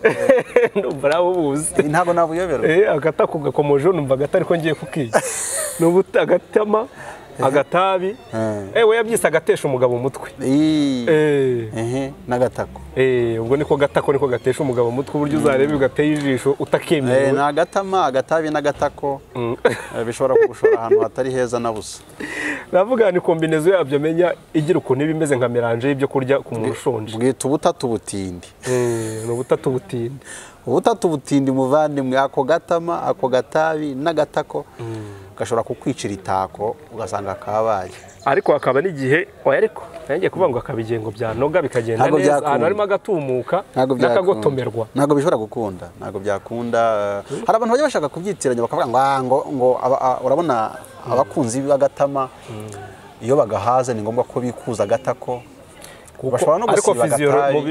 numva nawe ubuzi ntabwo nabuyoberwa agatako gakomoje numva agatari ko ngiye kukiga ni agatama. Agatabi. Eh. ewe yabyise agatesha umugabo umutwe. Eh, n'agatako. Eh, ubwo niko gatako niko gatesha umugabo umutwe uburyo uzareba ugateye ijisho Eh, utakemerewe ni agatama agatabi n'agatako. Eh, bishobora kugushora ahantu hatari heza na busa. Navuga ni kombinezo yabyo menya igira ukuntu iba imeze nka melange y'ibyo kurya ku muntu ushonje bwita ubutatu butindi. Eh, ni ubutatu butinde ubutatu butindi muvandimwe ako gatama ako gatabi n'agatako. Gashobora kukwicira itako ugasanga kabaye. Ariko hakaba n'igihe ariko nanjye kuvuga ngo akaba igengo byanoga bikagenda neza ahantu harimo agatumuka n'akagotomerwa. Ntabwo bishobora gukunda. Ntabwo byakunda. Hari abantu bajya bashaka kubyitiranya bakavuga ngo "Ah, ngo ngo aba- a- urabona abakunzi b'agatama iyo bagahaze ni ngombwa ko bikuza agatako. Bashobora no gusiba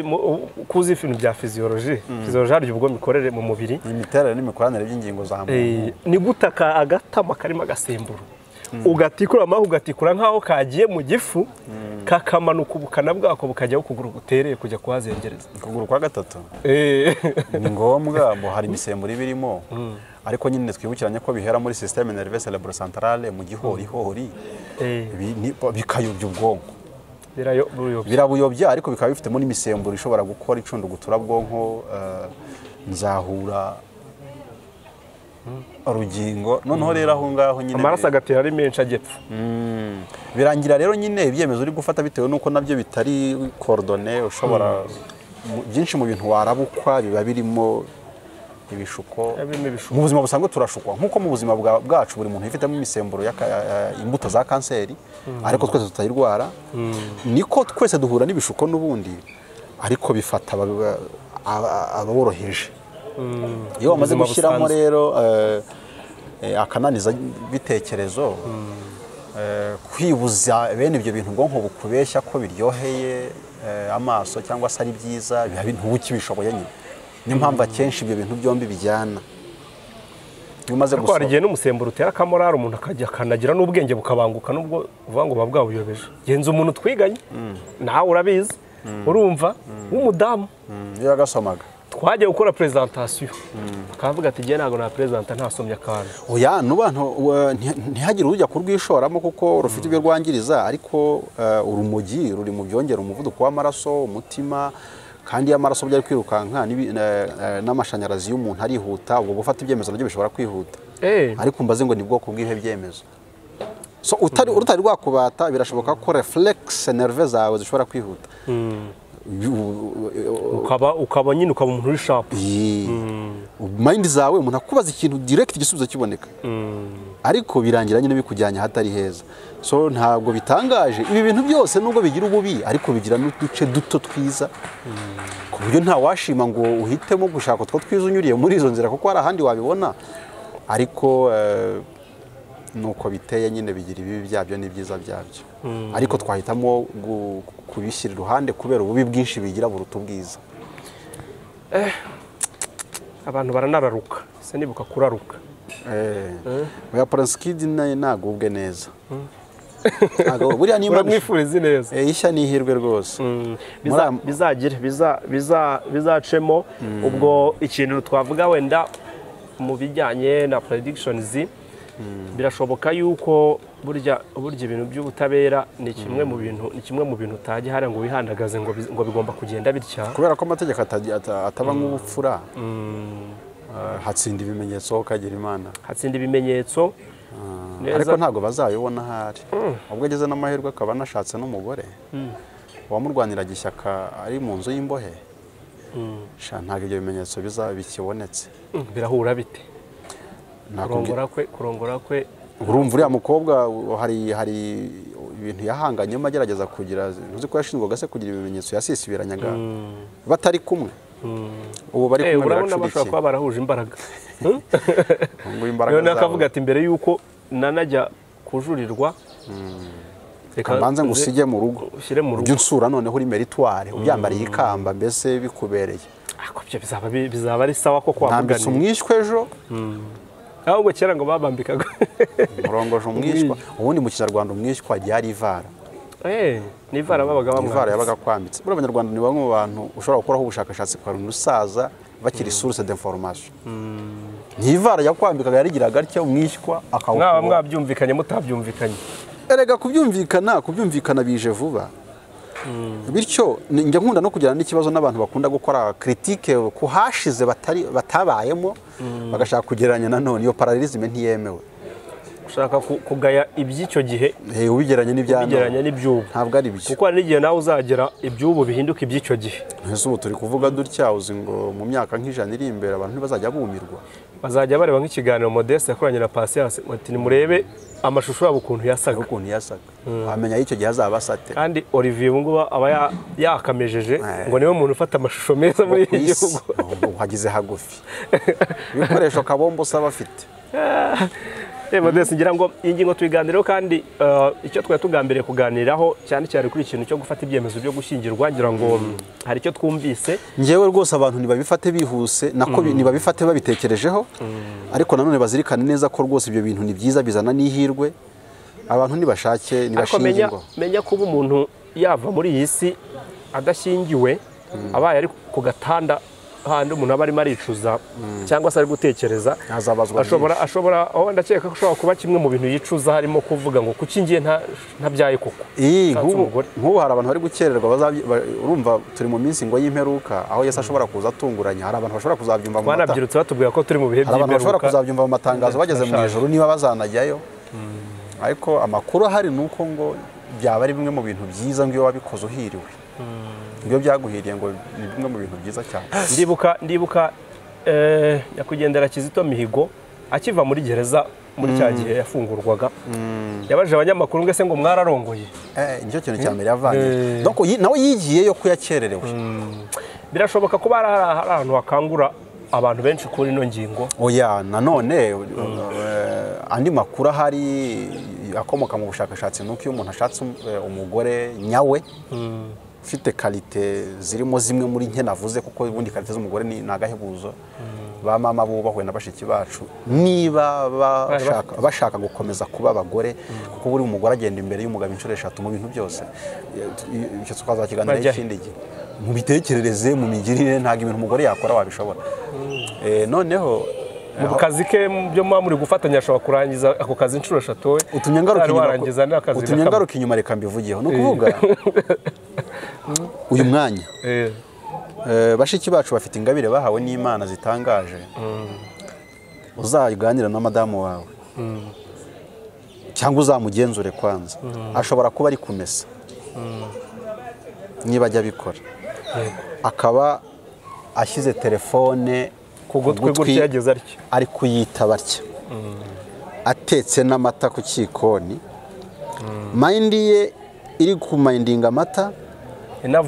mu- kuzi ibintu bya fiziyoloji fiziyoloji harya ubwo mikorere mu mubiri. Imiterere n'imikoranire by'ingingo za muntu. Eh, ni gute aka agatama karimo agasemburo ugatikura amaho ugatikura nk'aho kagiye mu gifu kakamanuka ubukana bwako bukajyaho ukuguru gutereye kujya kuhazengereza. Ukuguru kwa gatatu? Eh, ni ngombwa ngo hari imisemburo iba irimo. Ariko nyine twibukiranye ko bihera muri systeme nerveux cerebro centrale mu gihorihori eh, bikayobya ubwonko. Birabuyobya ariko bikaba bifitemo n'imisemburo ishobora gukora icunduguturabwonko eh, nzahura urugingo. Noneho rero aho ngaho nyine amaraso agatera ari menshi agepfa. Mm. birangira rero nyine ibyemezo uri gufata bitewe n'uko na byo bitari korodone ushobora mu- byinshi mu bintu warabukwa biba birimo ibishuko. Mu buzima busanzwe turashukwa nk'uko mu buzima bwa- bwacu buri muntu yifitemo imisemburo eh, imbuto za kanseri ariko twese tutayirwara. Niko twese duhura n'ibishuko n'ubundi ariko bifata aba- aba- abaworoheje iyo Ubuzima gushyiramo rero eh, eh, akananiza bitekerezo eh, kwibuza bene ibyo bintu ubwonko bukubeshya ko biryoheye amaso cyangwa se ari byiza biba bi- ntuba ukibishoboye nyine. Niyo mpamvu akenshi ibyo bintu byombi bijyana. Iyo umaze ariko hari gusoma igihe n'umusemburo utera akamorari umuntu akajya akanagira n'ubwenge bukabanguka nubwo uvuga ngo buba bwabuyobeje. Genza umuntu twiganye nawe urabizi urumva w'umudamu. Mm, iyo yagasomaga. Twagiye gukora perezantasiyo akavuga ati igihe ntabwo na perezanta ntasomye akantu. Oya n'abantu ntihagire ujya kurwishoramo kuko rufite ibyo rwangiriza ariko eh, urumogi ruri mu byongera umuvuduko w'amaraso umutima kandi iyo amaraso byari kwirukanka eh, eh, n'amashanyarazi y'umuntu arihuta ubwo gufata ibyemezo na byo bishobora kwihuta. Eh, ariko mbaze ngo ni bwoko bw'ihe byemezo. So utari urutari rwakubata birashoboka ko reflex nerve zawe zishobora kwihuta. Ukaba ukaba nyine ukaba umuntu uri shapu mayindi zawe umuntu akubaza ikintu direct igisubizo kiboneka. Ariko birangira nyine bikujyanye ahatari heza. So ntabwo bitangaje. Ibi bintu byose nubwo bigira ububi ariko bigira n'uduce duto twiza. Ku buryo nta washima ngo uhitemo gushaka utwo twiza unyuriye muri izo nzira kuko hari ahandi wabibona. Ariko eh, nuko biteye nyine bigira ibibi byabyo n'ibyiza byabyo. Ariko twahitamo gu- kubishyira iruhande kubera ububi bwinshi bigira buruta ubwiza. Abantu baranararuka se nibuka kuraruka. Oya porosikidi ntagubwe neza. Ntago- buriya niba uramwifuriza neza. Eh, ishya n'ihirwe rwose. Biza- Muri- bizagire biza- biza- bizacemo. Ubwo ikintu twavuga wenda mu bijyanye na predictions birashoboka yuko burya burya ibintu by'ubutabera ni kimwe mu bintu ni kimwe mu bintu utajya hariya ngo wihandagaze ngo bi- ngo bigomba kugenda bitya. Kubera ko amategeko ataba nk'ubupfura. Eh, hatsinda ibimenyetso ukagira imana hatsinda ibimenyetso. Neza. ariko ntabwo bazabibona ahari. Ubwo ageze n'amahirwe akaba anashatse n'umugore. Uwamurwaniraga ishyaka ari mu nzu y'imbohe. Sha ntabwo ibyo bimenyetso bikibonetse. Birahura bite? Kurongora kwe kurongora kwe. Urumva uriya mukobwa hari hari ibintu yahanganyemo agerageza kugira ntuzi ko yashinjwaga se kugira ibimenyetso yasisibiranyaga. Batari kumwe. Ubu bari Eh, kumwe urabona bashobora kuba barahuje imbaraga. Noneho zabo. akavuga ati mbere y'uko nanajya kujurirwa reka mbanze ngo usige mu rugo. ushyire mu ujye rugo. unsura noneho uri meritware. Ubyambariye ikamba mbese bikubereye. Ariko ibyo bizaba bi- bizaba ari sawa ko ntambitse kwamugana umwishywa ejo. Ahubwo kera ngo babambikaga. Murongoje umwishywa ubundi mu kinyarwanda umwishywa ryari ivara Eh, ni ivara babaga bamwambitse. Yabaga kwambitse buriya abanyarwanda ni bamwe mu bantu ushobora gukoraho ubushakashatsi ku bantu usaza bakiri source d'information. Ni ivara yakwambikaga yarigiraga atya umwishywa mwaba akawukuba mwabyumvikanye mutabyumvikanye. Erega kubyumvikana kubyumvikana bije vuba. Bityo ni- njya nkunda no kugirana n'ikibazo n'abantu bakunda gukora kiritike ku hashize batabayemo bagashaka kugereranya nanone iyo paralelisme ntiyemewe. Ushaka ku- kugaya iby'icyo gihe Eh, none n'iby'ubu ntabwo ari byo kuko hari n'igihe nawe uzagera iby'ubu bihinduka iby'icyo gihe ubu turi kuvuga dutya uzi ngo mu myaka nk'ijana iri imbere abantu ntibazajya bumirwa bazajya bareba nk'ikiganiro modeste yakoranye na pasiyanse ati nimurebe amashusho yabo ukuntu yasaga ukuntu yasaga wamenya y'icyo gihe azaba asate kandi olivier ubu ngubu aba ya- yakamejeje Eh. ngo ni we muntu ufata amashusho meza muri iki gihugu ubu hagize hagufi ibikoresho kabombo usaba afite Eh, modeste ngira ngo iyi ngingo tuyiganireho kandi eh, icyo twari tugambiriye kuganiraho cyane cyane kuri ikintu cyo gufata ibyemezo byo gushyingirwa ngira ngo hari icyo twumvise. Ngewe rwose abantu ntibabifate bihuse nako bi- ntibabifate babitekerejeho. Ariko nanone bazirikane neza ko rwose ibyo bintu ni byiza bizana n'ihirwe. Abantu nibashake ariko nibashinge menya, kuba umuntu yava muri iyi si adashyingiwe abaye ari ku gatanda handi umuntu aba arimo aricuza cyangwa se ari gutekereza ashobora ashobora aho ndakeka ko ashobora kuba kimwe mu bintu yicuza harimo kuvuga ngo kuki ngiye nta- ntabyaye koko? Nk'ubu hari abantu bari gukererwa urumva turi mu minsi ngo y'imperuka aho Yesu ashobora kuza atunguranye hari abantu bashobora kuzabyumva mu mata. Twanabyirutse batubwira ko turi mu bihe hari abantu bashobora by'imperuka kuzabyumva mu matangazo bageze mu ijoro niba bazanajyayo. Ariko amakuru ahari ni uko ngo byaba ari bimwe mu bintu byiza ngo iyo wabikoze uhiriwe. Iyo byaguhiriye ngo ni bimwe mu bintu byiza cyane. Ndibuka ndibuka eh, nyakwigendera kizito mihigo akiva muri gereza muri cya gihe yafungurwaga. Yabajije abanyamakuru ngo ese ngo mwararongoye? Eh, ni cyo kintu cya mbere yavanye. Eh. Nawe yigiyeyo ko yakererewe birashoboka kuba hari ahantu hakangura abantu benshi kuri ino ngingo. Oya nanone eh, andi makuru ahari akomoka mu bushakashatsi ni uko iyo umuntu ashatse um- eh, umugore nyawe ufite karite zirimo zimwe muri nke navuze kuko ubundi karite z'umugore ni agahebuzo. Ba mama bubahwe na bashiki bacu. Niba bashaka, gukomeza kuba abagore kuko buri umugore agenda imbere y'umugabo inshuro eshatu mu bintu byose. Eh, icyo he? ikindi gihe. Mu bitekerereze mu migirire ntabwo ibintu umugore yakora wabishobora. Eh, noneho mu kazi ke mu byo muba muri gufatanya ashobora kurangiza ako kazi inshuro eshatu we. Utumye ngaruka inyuma reka mbivugeho ni ukuvuga uyu mwanya. Eh, eh, bashiki bacu bafite ingabire bahawe n'imana zitangaje. Uzaganira na madamu wawe. Cyangwa uzamugenzure kwanza. Ashobora kuba ari kumesa. Niba ajya abikora. Akaba ashyize telefone ku gutwi ari kuyitaba atya atetse n'amata ku cyikoni. Mayindi ye iri kumayindinga amata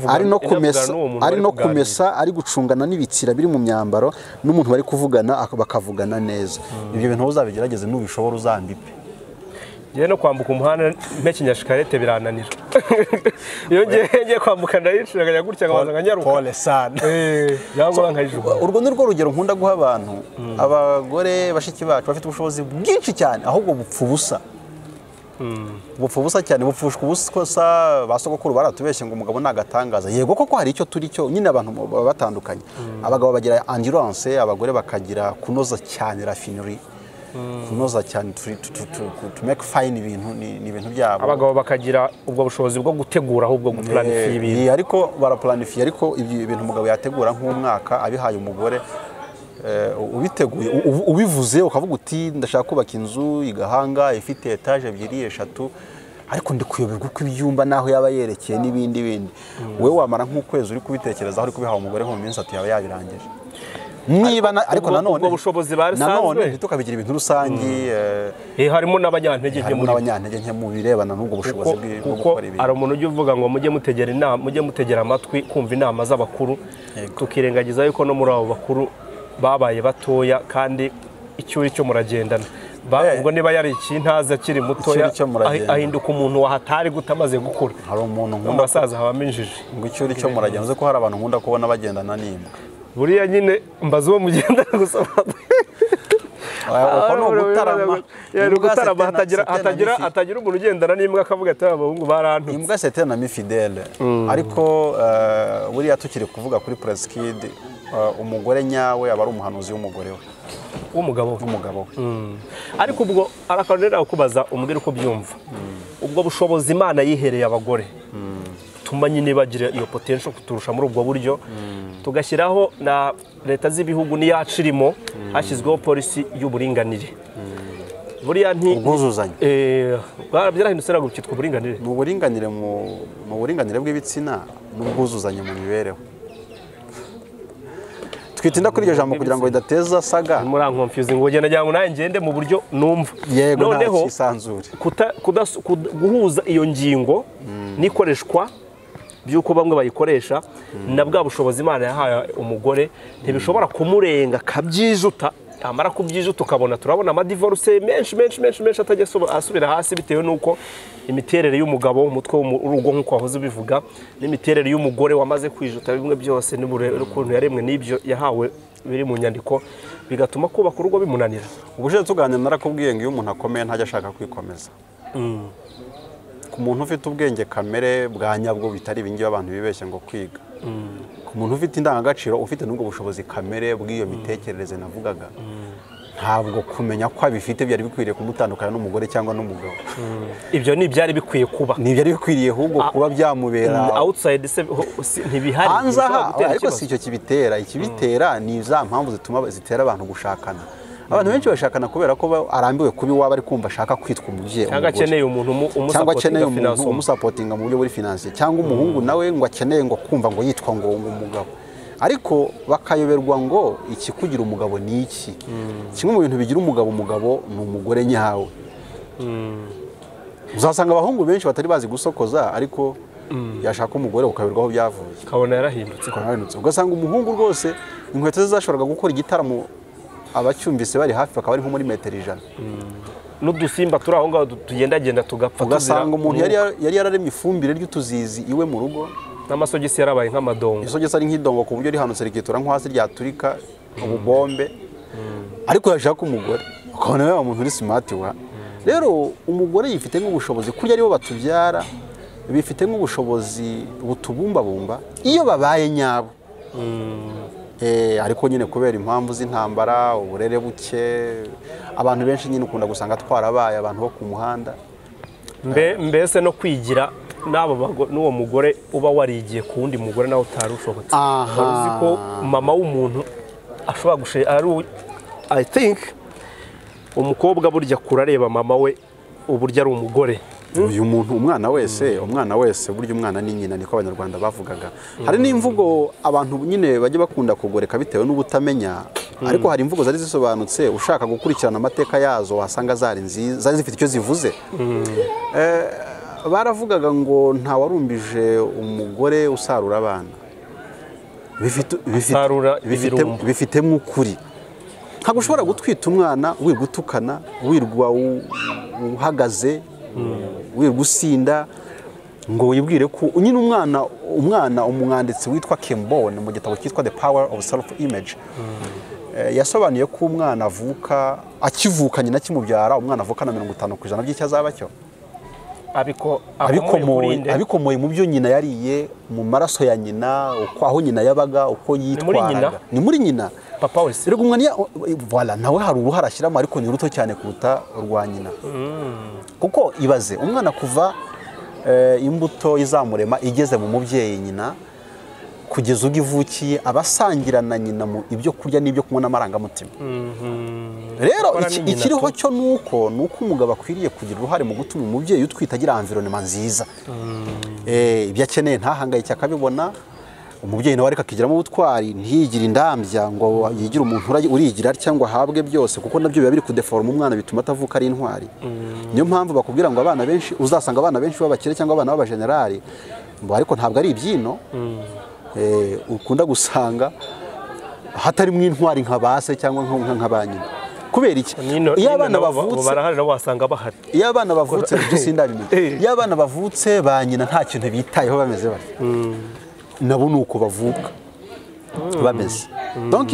ari no kumesa ari no kumesa ari gucungana n'ibitsira biri mu myambaro n'umuntu bari kuvugana ak- bakavugana neza. Ibyo bintu uzabigerageze nubishobora uzambipe. Ngiye no kwambuka umuhanda mpekenya shikarete birananira. Iyo ngiye kwambuka ndayicira nkajya gutya nkabanza nkanyaruka. Pole sana cyangwa nkayijugunya urwo ni rwo rugero nkunda guha abantu. Abagore bashiki bacu bafite ubushobozi bwinshi cyane ahubwo bupfa ubusa. Bupfa cyane bupfushwa ubusa ba sogokuru baratubeshye ngo umugabo ni agatangaza yego koko hari icyo turi cyo? Nyine abantu baba batandukanye. Abagabo bagira endurance abagore bakagira kunoza cyane rafineri kunoza cyane make fine ibintu ni, ibintu byabo. Abagabo bakagira ubwo bushobozi bwo gutegura ahubwo gupuranifiya Eh, ibintu. ariko barapuranifiye ariko ibyo bintu umugabo yategura nk'umwaka abihaye umugore ubiteguye u- u- ubivuze ukavuga uti ndashaka kubaka inzu igahanga ifite etaje ebyiri eshatu. Ariko ndi kuyoberwa uko ibyumba n'aho yaba yerekeye n'ibindi bindi wowe wamara nk'ukwezi uri kubitekerezaho uri kubihaha umugore nko mu minsi atatu yaba yabirangije. Niba ariko nanone ubwo bushobozi basanzwe? nanone ntitukabigira ibintu rusange eh, Eh, harimo n'abanyantege nke n'abanyantege nke mu birebana n'ubwo bushobozi bwo gukora ibintu. hari umuntu ujya uvuga ngo mujye mutegera inama mujye mutegera amatwi kumva inama z'abakuru. Tukirengagiza yuko no muri abo bakuru babaye batoya kandi icyo uri cyo muragendana. Eh. ubwo niba yari ikintazi akiri mutoya ahinduka umuntu wahatari guta amaze gukura. Hari umuntu nkunda basaza habamo injiji ngo icyo uri cyo muragenda uzi ko hari abantu nkunda kubona bagendana n'imbwa. Buriya nyine mbaza uwo mugendana gusa ni ugutarama. hatagira umuntu ugendana n'imbwa akavuga ati abahungu barantutse imbwa c'était na mifidele ariko eh, buriya tukiri kuvuga kuri presikidi umugore nyawe aba ari umuhanuzi w'umugore we. W'umugabo. We w'umugabo we. Ariko ubwo arakantu rero kubaza umbwira uko byumva. Ubwo bushobozi imana yihereye abagore. Tuma nyine bagira iyo potential kuturusha muri ubwo buryo. Tugashyiraho na leta z'ibihugu n'iyacu irimo hashyizweho polisi y'uburinganire. Buriya nti ubwuzuzanye. Eh, byarahindutse ntabwo byitwa uburinganire mu buringanire mu- mu buringanire bw'ibitsina n'ubwuzuzanye mu mibereho. Twitinda kuri iryo jambo kugira ngo ridateza saga. Ngo ngenda ngira ngo nawe ngende mu buryo numva. Yego nta noneho cyisanzure guhuza iyo ngingo n'ikoreshwa by'uko bamwe bayikoresha na bwa bushobozi imana yahaye umugore ntibishobora kumurenga akabyijuta yamara kubyijuta ukabona turabona amadivoruse menshi menshi menshi menshi atajya asubira hasi bitewe n'uko imiterere y'umugabo umutwe w'urugo nk'uko wahoze ubivuga n'imiterere y'umugore wamaze kwijuta bimwe byose n'ukuntu yaremwe n'ibyo yahawe biri mu nyandiko bigatuma kubaka urugo bimunanira. Ubushize tuganira narakubwiye ngo iyo umuntu akomeye ntajya ashaka kwikomeza. Ku muntu ufite ubwenge kamere bwa nyabwo bitari ibingibi abantu bibeshya ngo kwiga. Ku muntu ufite indangagaciro ufite n'ubwo bushobozi kamere bw'iyo mitekerereze navugaga ntabwo kumenya ko abifite byari bikwiriye kumutandukanya n'umugore cyangwa n'umugabo. Ibyo ni ibyari bikwiye kuba. Ntibyari bikwiriye ahubwo kuba byamubera si- ntibihari. Hanze aha ariko si icyo kibitera. Ikibitera ni za mpamvu zituma zitera abantu gushakana. Abantu benshi bashakana kubera ko arambiwe kuba iwabo ari kumva ashaka kwitwa umubyeyi cyangwa akeneye umuntu umusapotinga mu buryo buri finansiye cyangwa umuhungu nawe ngo akeneye ngo kumva ngo yitwa ngo umugabo. Ariko bakayoberwa ngo ikikugira umugabo ni iki? Kimwe mu bintu bigira umugabo umugabo ni umugore nyawe. Uzasanga abahungu benshi batari bazi gusokoza ariko yashaka umugore ukayoberwa aho byavuye. Ukabona yarahindutse. Ugasanga umuhungu rwose inkweto ze zashoboraga gukora igitaramo abacyumvise bari hafi bakaba ari nko muri metero ijana. N'udusimba turi aho ngaho tugendagenda tugapfa ugasanga umuntu yari umwuka. yari yararemye ifumbire ry'utuzizi iwe mu rugo. N'amasogisi yarabaye nk'amadongo. Isogesi ari nk'idongo ku buryo rihanutse rikitura nko hasi ryaturika ububombe ariko yashaka umugore. Ukabona yaba umuntu uri simati wa. Rero umugore yifite nk'ubushobozi kurya ari bo batubyara bifite nk'ubushobozi butubumbabumba iyo babaye nyabo. Ariko nyine kubera impamvu z'intambara uburere buke abantu benshi nyine ukunda gusanga twarabaye abantu bo ku muhanda. Mbe- mbese no kwigira n'uwo mugore uba warigiye ku wundi mugore nawe utari ushobotse. Uzi ko mama w'umuntu ashobora u- i think umukobwa burya kure areba mama we uburyo ari umugore. Uyu muntu umwana wese umwana wese burya umwana ni nyina niko abanyarwanda bavugaga. Hari n'imvugo abantu nyine bajya bakunda kugoreka bitewe n'ubutamenya ariko hari imvugo zari zisobanutse ushaka gukurikirana amateka yazo wasanga zari nziza zari zifite icyo zivuze. Eh, baravugaga ngo ntawarumbije umugore usarura abana. Bifitemo ukuri. Ntabwo ushobora gutwita umwana wirwa utukana wirwa uhagaze wirwa usinda ngo wibwire ko nyine umwana umwana umwanditsi witwa Kimbone mu gitabo cyitwa The Power of Self Image eh, yasobanuye ko umwana avuka akivuka nyina kimubyara umwana avuka na mirongo itanu ku ijana. By'icyo azaba cyo abiko abikomoye mu byo nyina yariye mu maraso ya nyina uko aho nyina yabaga uko yitwaraga. ni muri nyina. Papa wese rero umwana nawe hari uruhare ashyiramo ariko ni ruto cyane kuruta urwa nyina. Kuko ibaze umwana kuva eh, imbuto izamurema igeze mu mubyeyi nyina kugeza ubwo ivukiye aba asangira na nyina mu ibyo kurya n'ibyo kunywa n'amarangamutima. Rero ni nyina ikiriho cyo ni uko ni uko umugabo akwiriye kugira uruhare mu gutuma umubyeyi utwite agira environnement nziza. Eh, ibyo akeneye ntahangayike akabibona umubyeyi nawe ariko akigiramo ubutwari ntiyigire indambya ngo yigire umuntu urigira cyangwa ahabwe byose kuko na byo biba biri kudeforoma umwana bituma atavuka ari intwari. Niyo mpamvu bakubwira ngo abana benshi uzasanga abana benshi b'abakire cyangwa abana b'abajenerali ngo ariko ntabwo ari ibyino. Eh, ukunda gusanga hatarimo intwari nka ba se cyangwa nka- ba nyina. Kubera iki? Iyo abana bavutse barahari nabo wasanga bahari. Iyo abana bavutse ibyo sindabimenya. Eh. iyo abana bavutse ba nyina nta kintu bitayeho bameze batyo nabo ni uko bavuka bameze.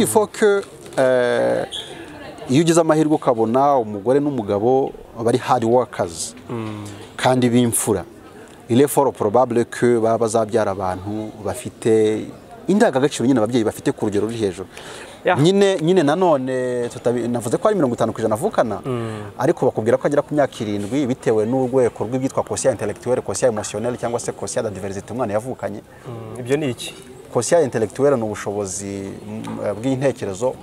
Faut que euh, iyo ugize amahirwe ukabona umugore n'umugabo bari hard workers kandi b'imfura. Il est fort probable que baba bazabyara abantu bafite indangagaciro nyine ababyeyi bafite ku rugero ruri hejuru. Nyine nyine nanone navuze ko ari mirongo itanu ku ijana avukana ariko bakubwira ko agera ku myaka irindwi bitewe n'urwego rw'ibyitwa kosiya intellectuelle kosiya emotionnelle cyangwa se kosiya da diversité umwana yavukanye. Mm, ibyo ni iki? Kosiya intellectuelle ni ubushobozi mm, bw'intekerezo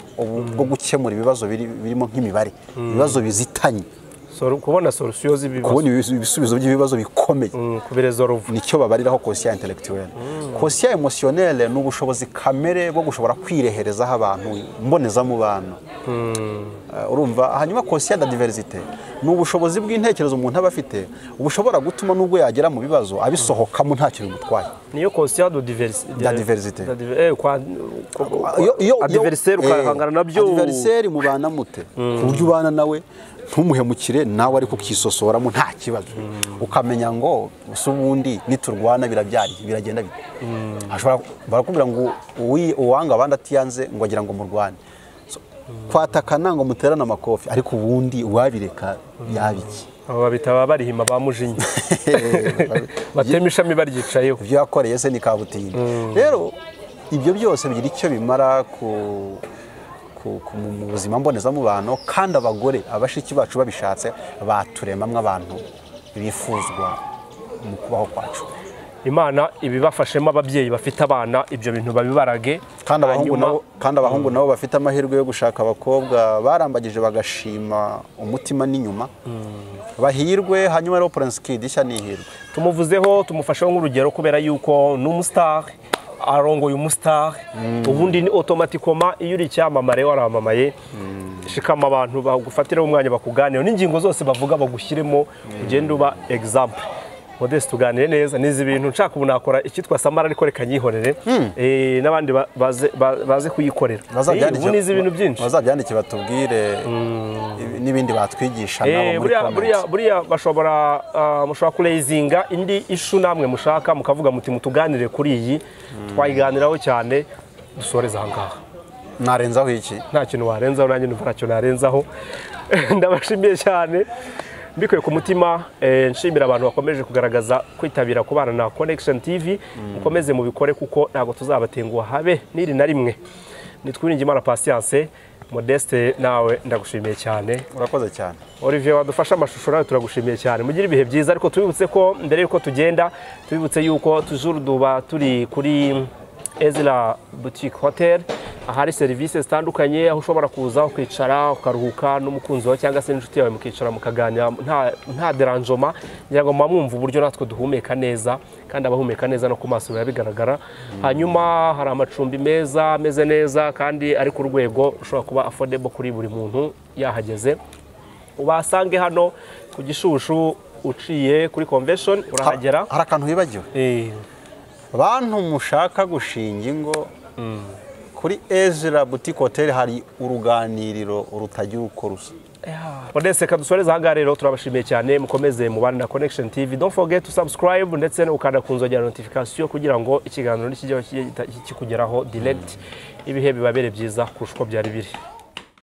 bwo gukemura ibibazo biri- birimo nk'imibare. Ibibazo bizitanye. Kubona solusiyo z'ibibazo kubona ibis- ibisubizo by'ibibazo bikomeye. Mm, ni cyo babariraho kosiya intellectuelle kosiya emotionnelle ni ubushobozi kamere bwo gushobora kwireherezaho abantu mbonezamubano Uh, urumva? Hanyuma kosiya da diversité. Ni ubushobozi bw'intekerezo umuntu aba afite bushobora gutuma nubwo yagera mu bibazo abisohokamo ntacyo bimutwaye. Niyo Iyo- iyo- adversaire iyo- ukahangana na byo. adversaire mubana mute. Ku buryo ubana nawe ntumuhemukire nawe ariko ukisosoramo nta kibazo. Ukamenya ngo se ubundi niturwana birabyari biragenda bite? Ashobora barakubwira ngo uwanga abandi atiyanze ngo agira ngo murwane. Kwatakana ngo muterane amakofi ariko ubundi uwabireka yabiki abo babita barihima ba mujinya. Batema ishami baryicayeho. Ibyo yakoreye se ni kabutindi. Rero ibyo byose bigira icyo bimara ku- mu buzima mbonezamubano kandi abagore abashiki bacu babishatse baturemamwo abantu bifuzwa mu kubaho kwacu. Imana ibibafashemo ababyeyi bafite abana ibyo bintu babibarage kandi abahungu nabo bafite amahirwe yo gushaka abakobwa barambagije bagashima umutima n'inyuma. Bahirwe hanyuma rero Prince Kid ishya nihirwe. Tumuvuzeho tumufasheho nk'urugero kubera yuko ni umusitari arongoye umusitari ubundi ni otomatikoma iyo uri icyamamare waramamaye shikama abantu bagufatiraho umwanya bakuganira n'ingingo zose bavuga bagushyiremo. Ugende uba egizample modeste tuganire neza nizi ibintu nshaka ubu nakora icyitwa samara ariko reka nyihorere. Eh, n'abandi ba- baze- ba- baze kuyikorera. Ubu nizi ibintu byinshi. bazabyandike batubwire ibi- n'ibindi batwigisha nabo Eh, muri buriya comments. buriya bashobora ah, mushobora kureyizinga indi ishu namwe mushaka mukavuga muti mutuganire kuri iyi. Twayiganiraho cyane dusoreze aha ngaha. Narenzaho iki? Nta kintu warenzaho nanjye numva ntacyo narenzaho. Ndabashimiye cyane. Mbikuye ku mutima eh, nshimira abantu bakomeje kugaragaza kwitabira kubana na connection tv mukomeze mubikore kuko ntabwo tuzabatenguha. Habe n'iri na rimwe. Nitwiringimana patience modeste nawe ndagushimiye cyane. Urakoze cyane. Olivier wadufashe amashusho nawe turagushimiye cyane. Mugire ibihe byiza ariko tubibutse ko mbere y'uko tugenda tubibutse yuko tujuru duba turi kuri Ezra Boutique Hotel ahari serivisi zitandukanye aho ushobora kuza ukicara ukaruhuka n'umukunzi wawe cyangwa se n'inshuti yawe mukicara mukaganira. Nta, deranjoma. Ngira ngo mwumva uburyo natwe duhumeka neza kandi abahumeka neza no ku maso biba bigaragara. Hanyuma hari amacumbi meza ameze neza kandi ari ku rwego rushobora kuba affordable kuri buri muntu yahageze. Ubasange hano ku gishushu uciye kuri convention urahagera. hari akantu wibagiwe? Eh, bantu mushaka gushinga ingo kuri Ezra Boutique Hotel hari uruganiriro rutagira uko rusa. Modeste kadusoreza aha ngaha rero turabashimiye cyane. Mukomeze mubane na Connection TV don't forget to subscribe ndetse ukanda ku nzogera notification kugira ngo ikiganiro nikijyaho kijye kikugeraho direct. Ibihe bibabere byiza kurusha uko byari biri.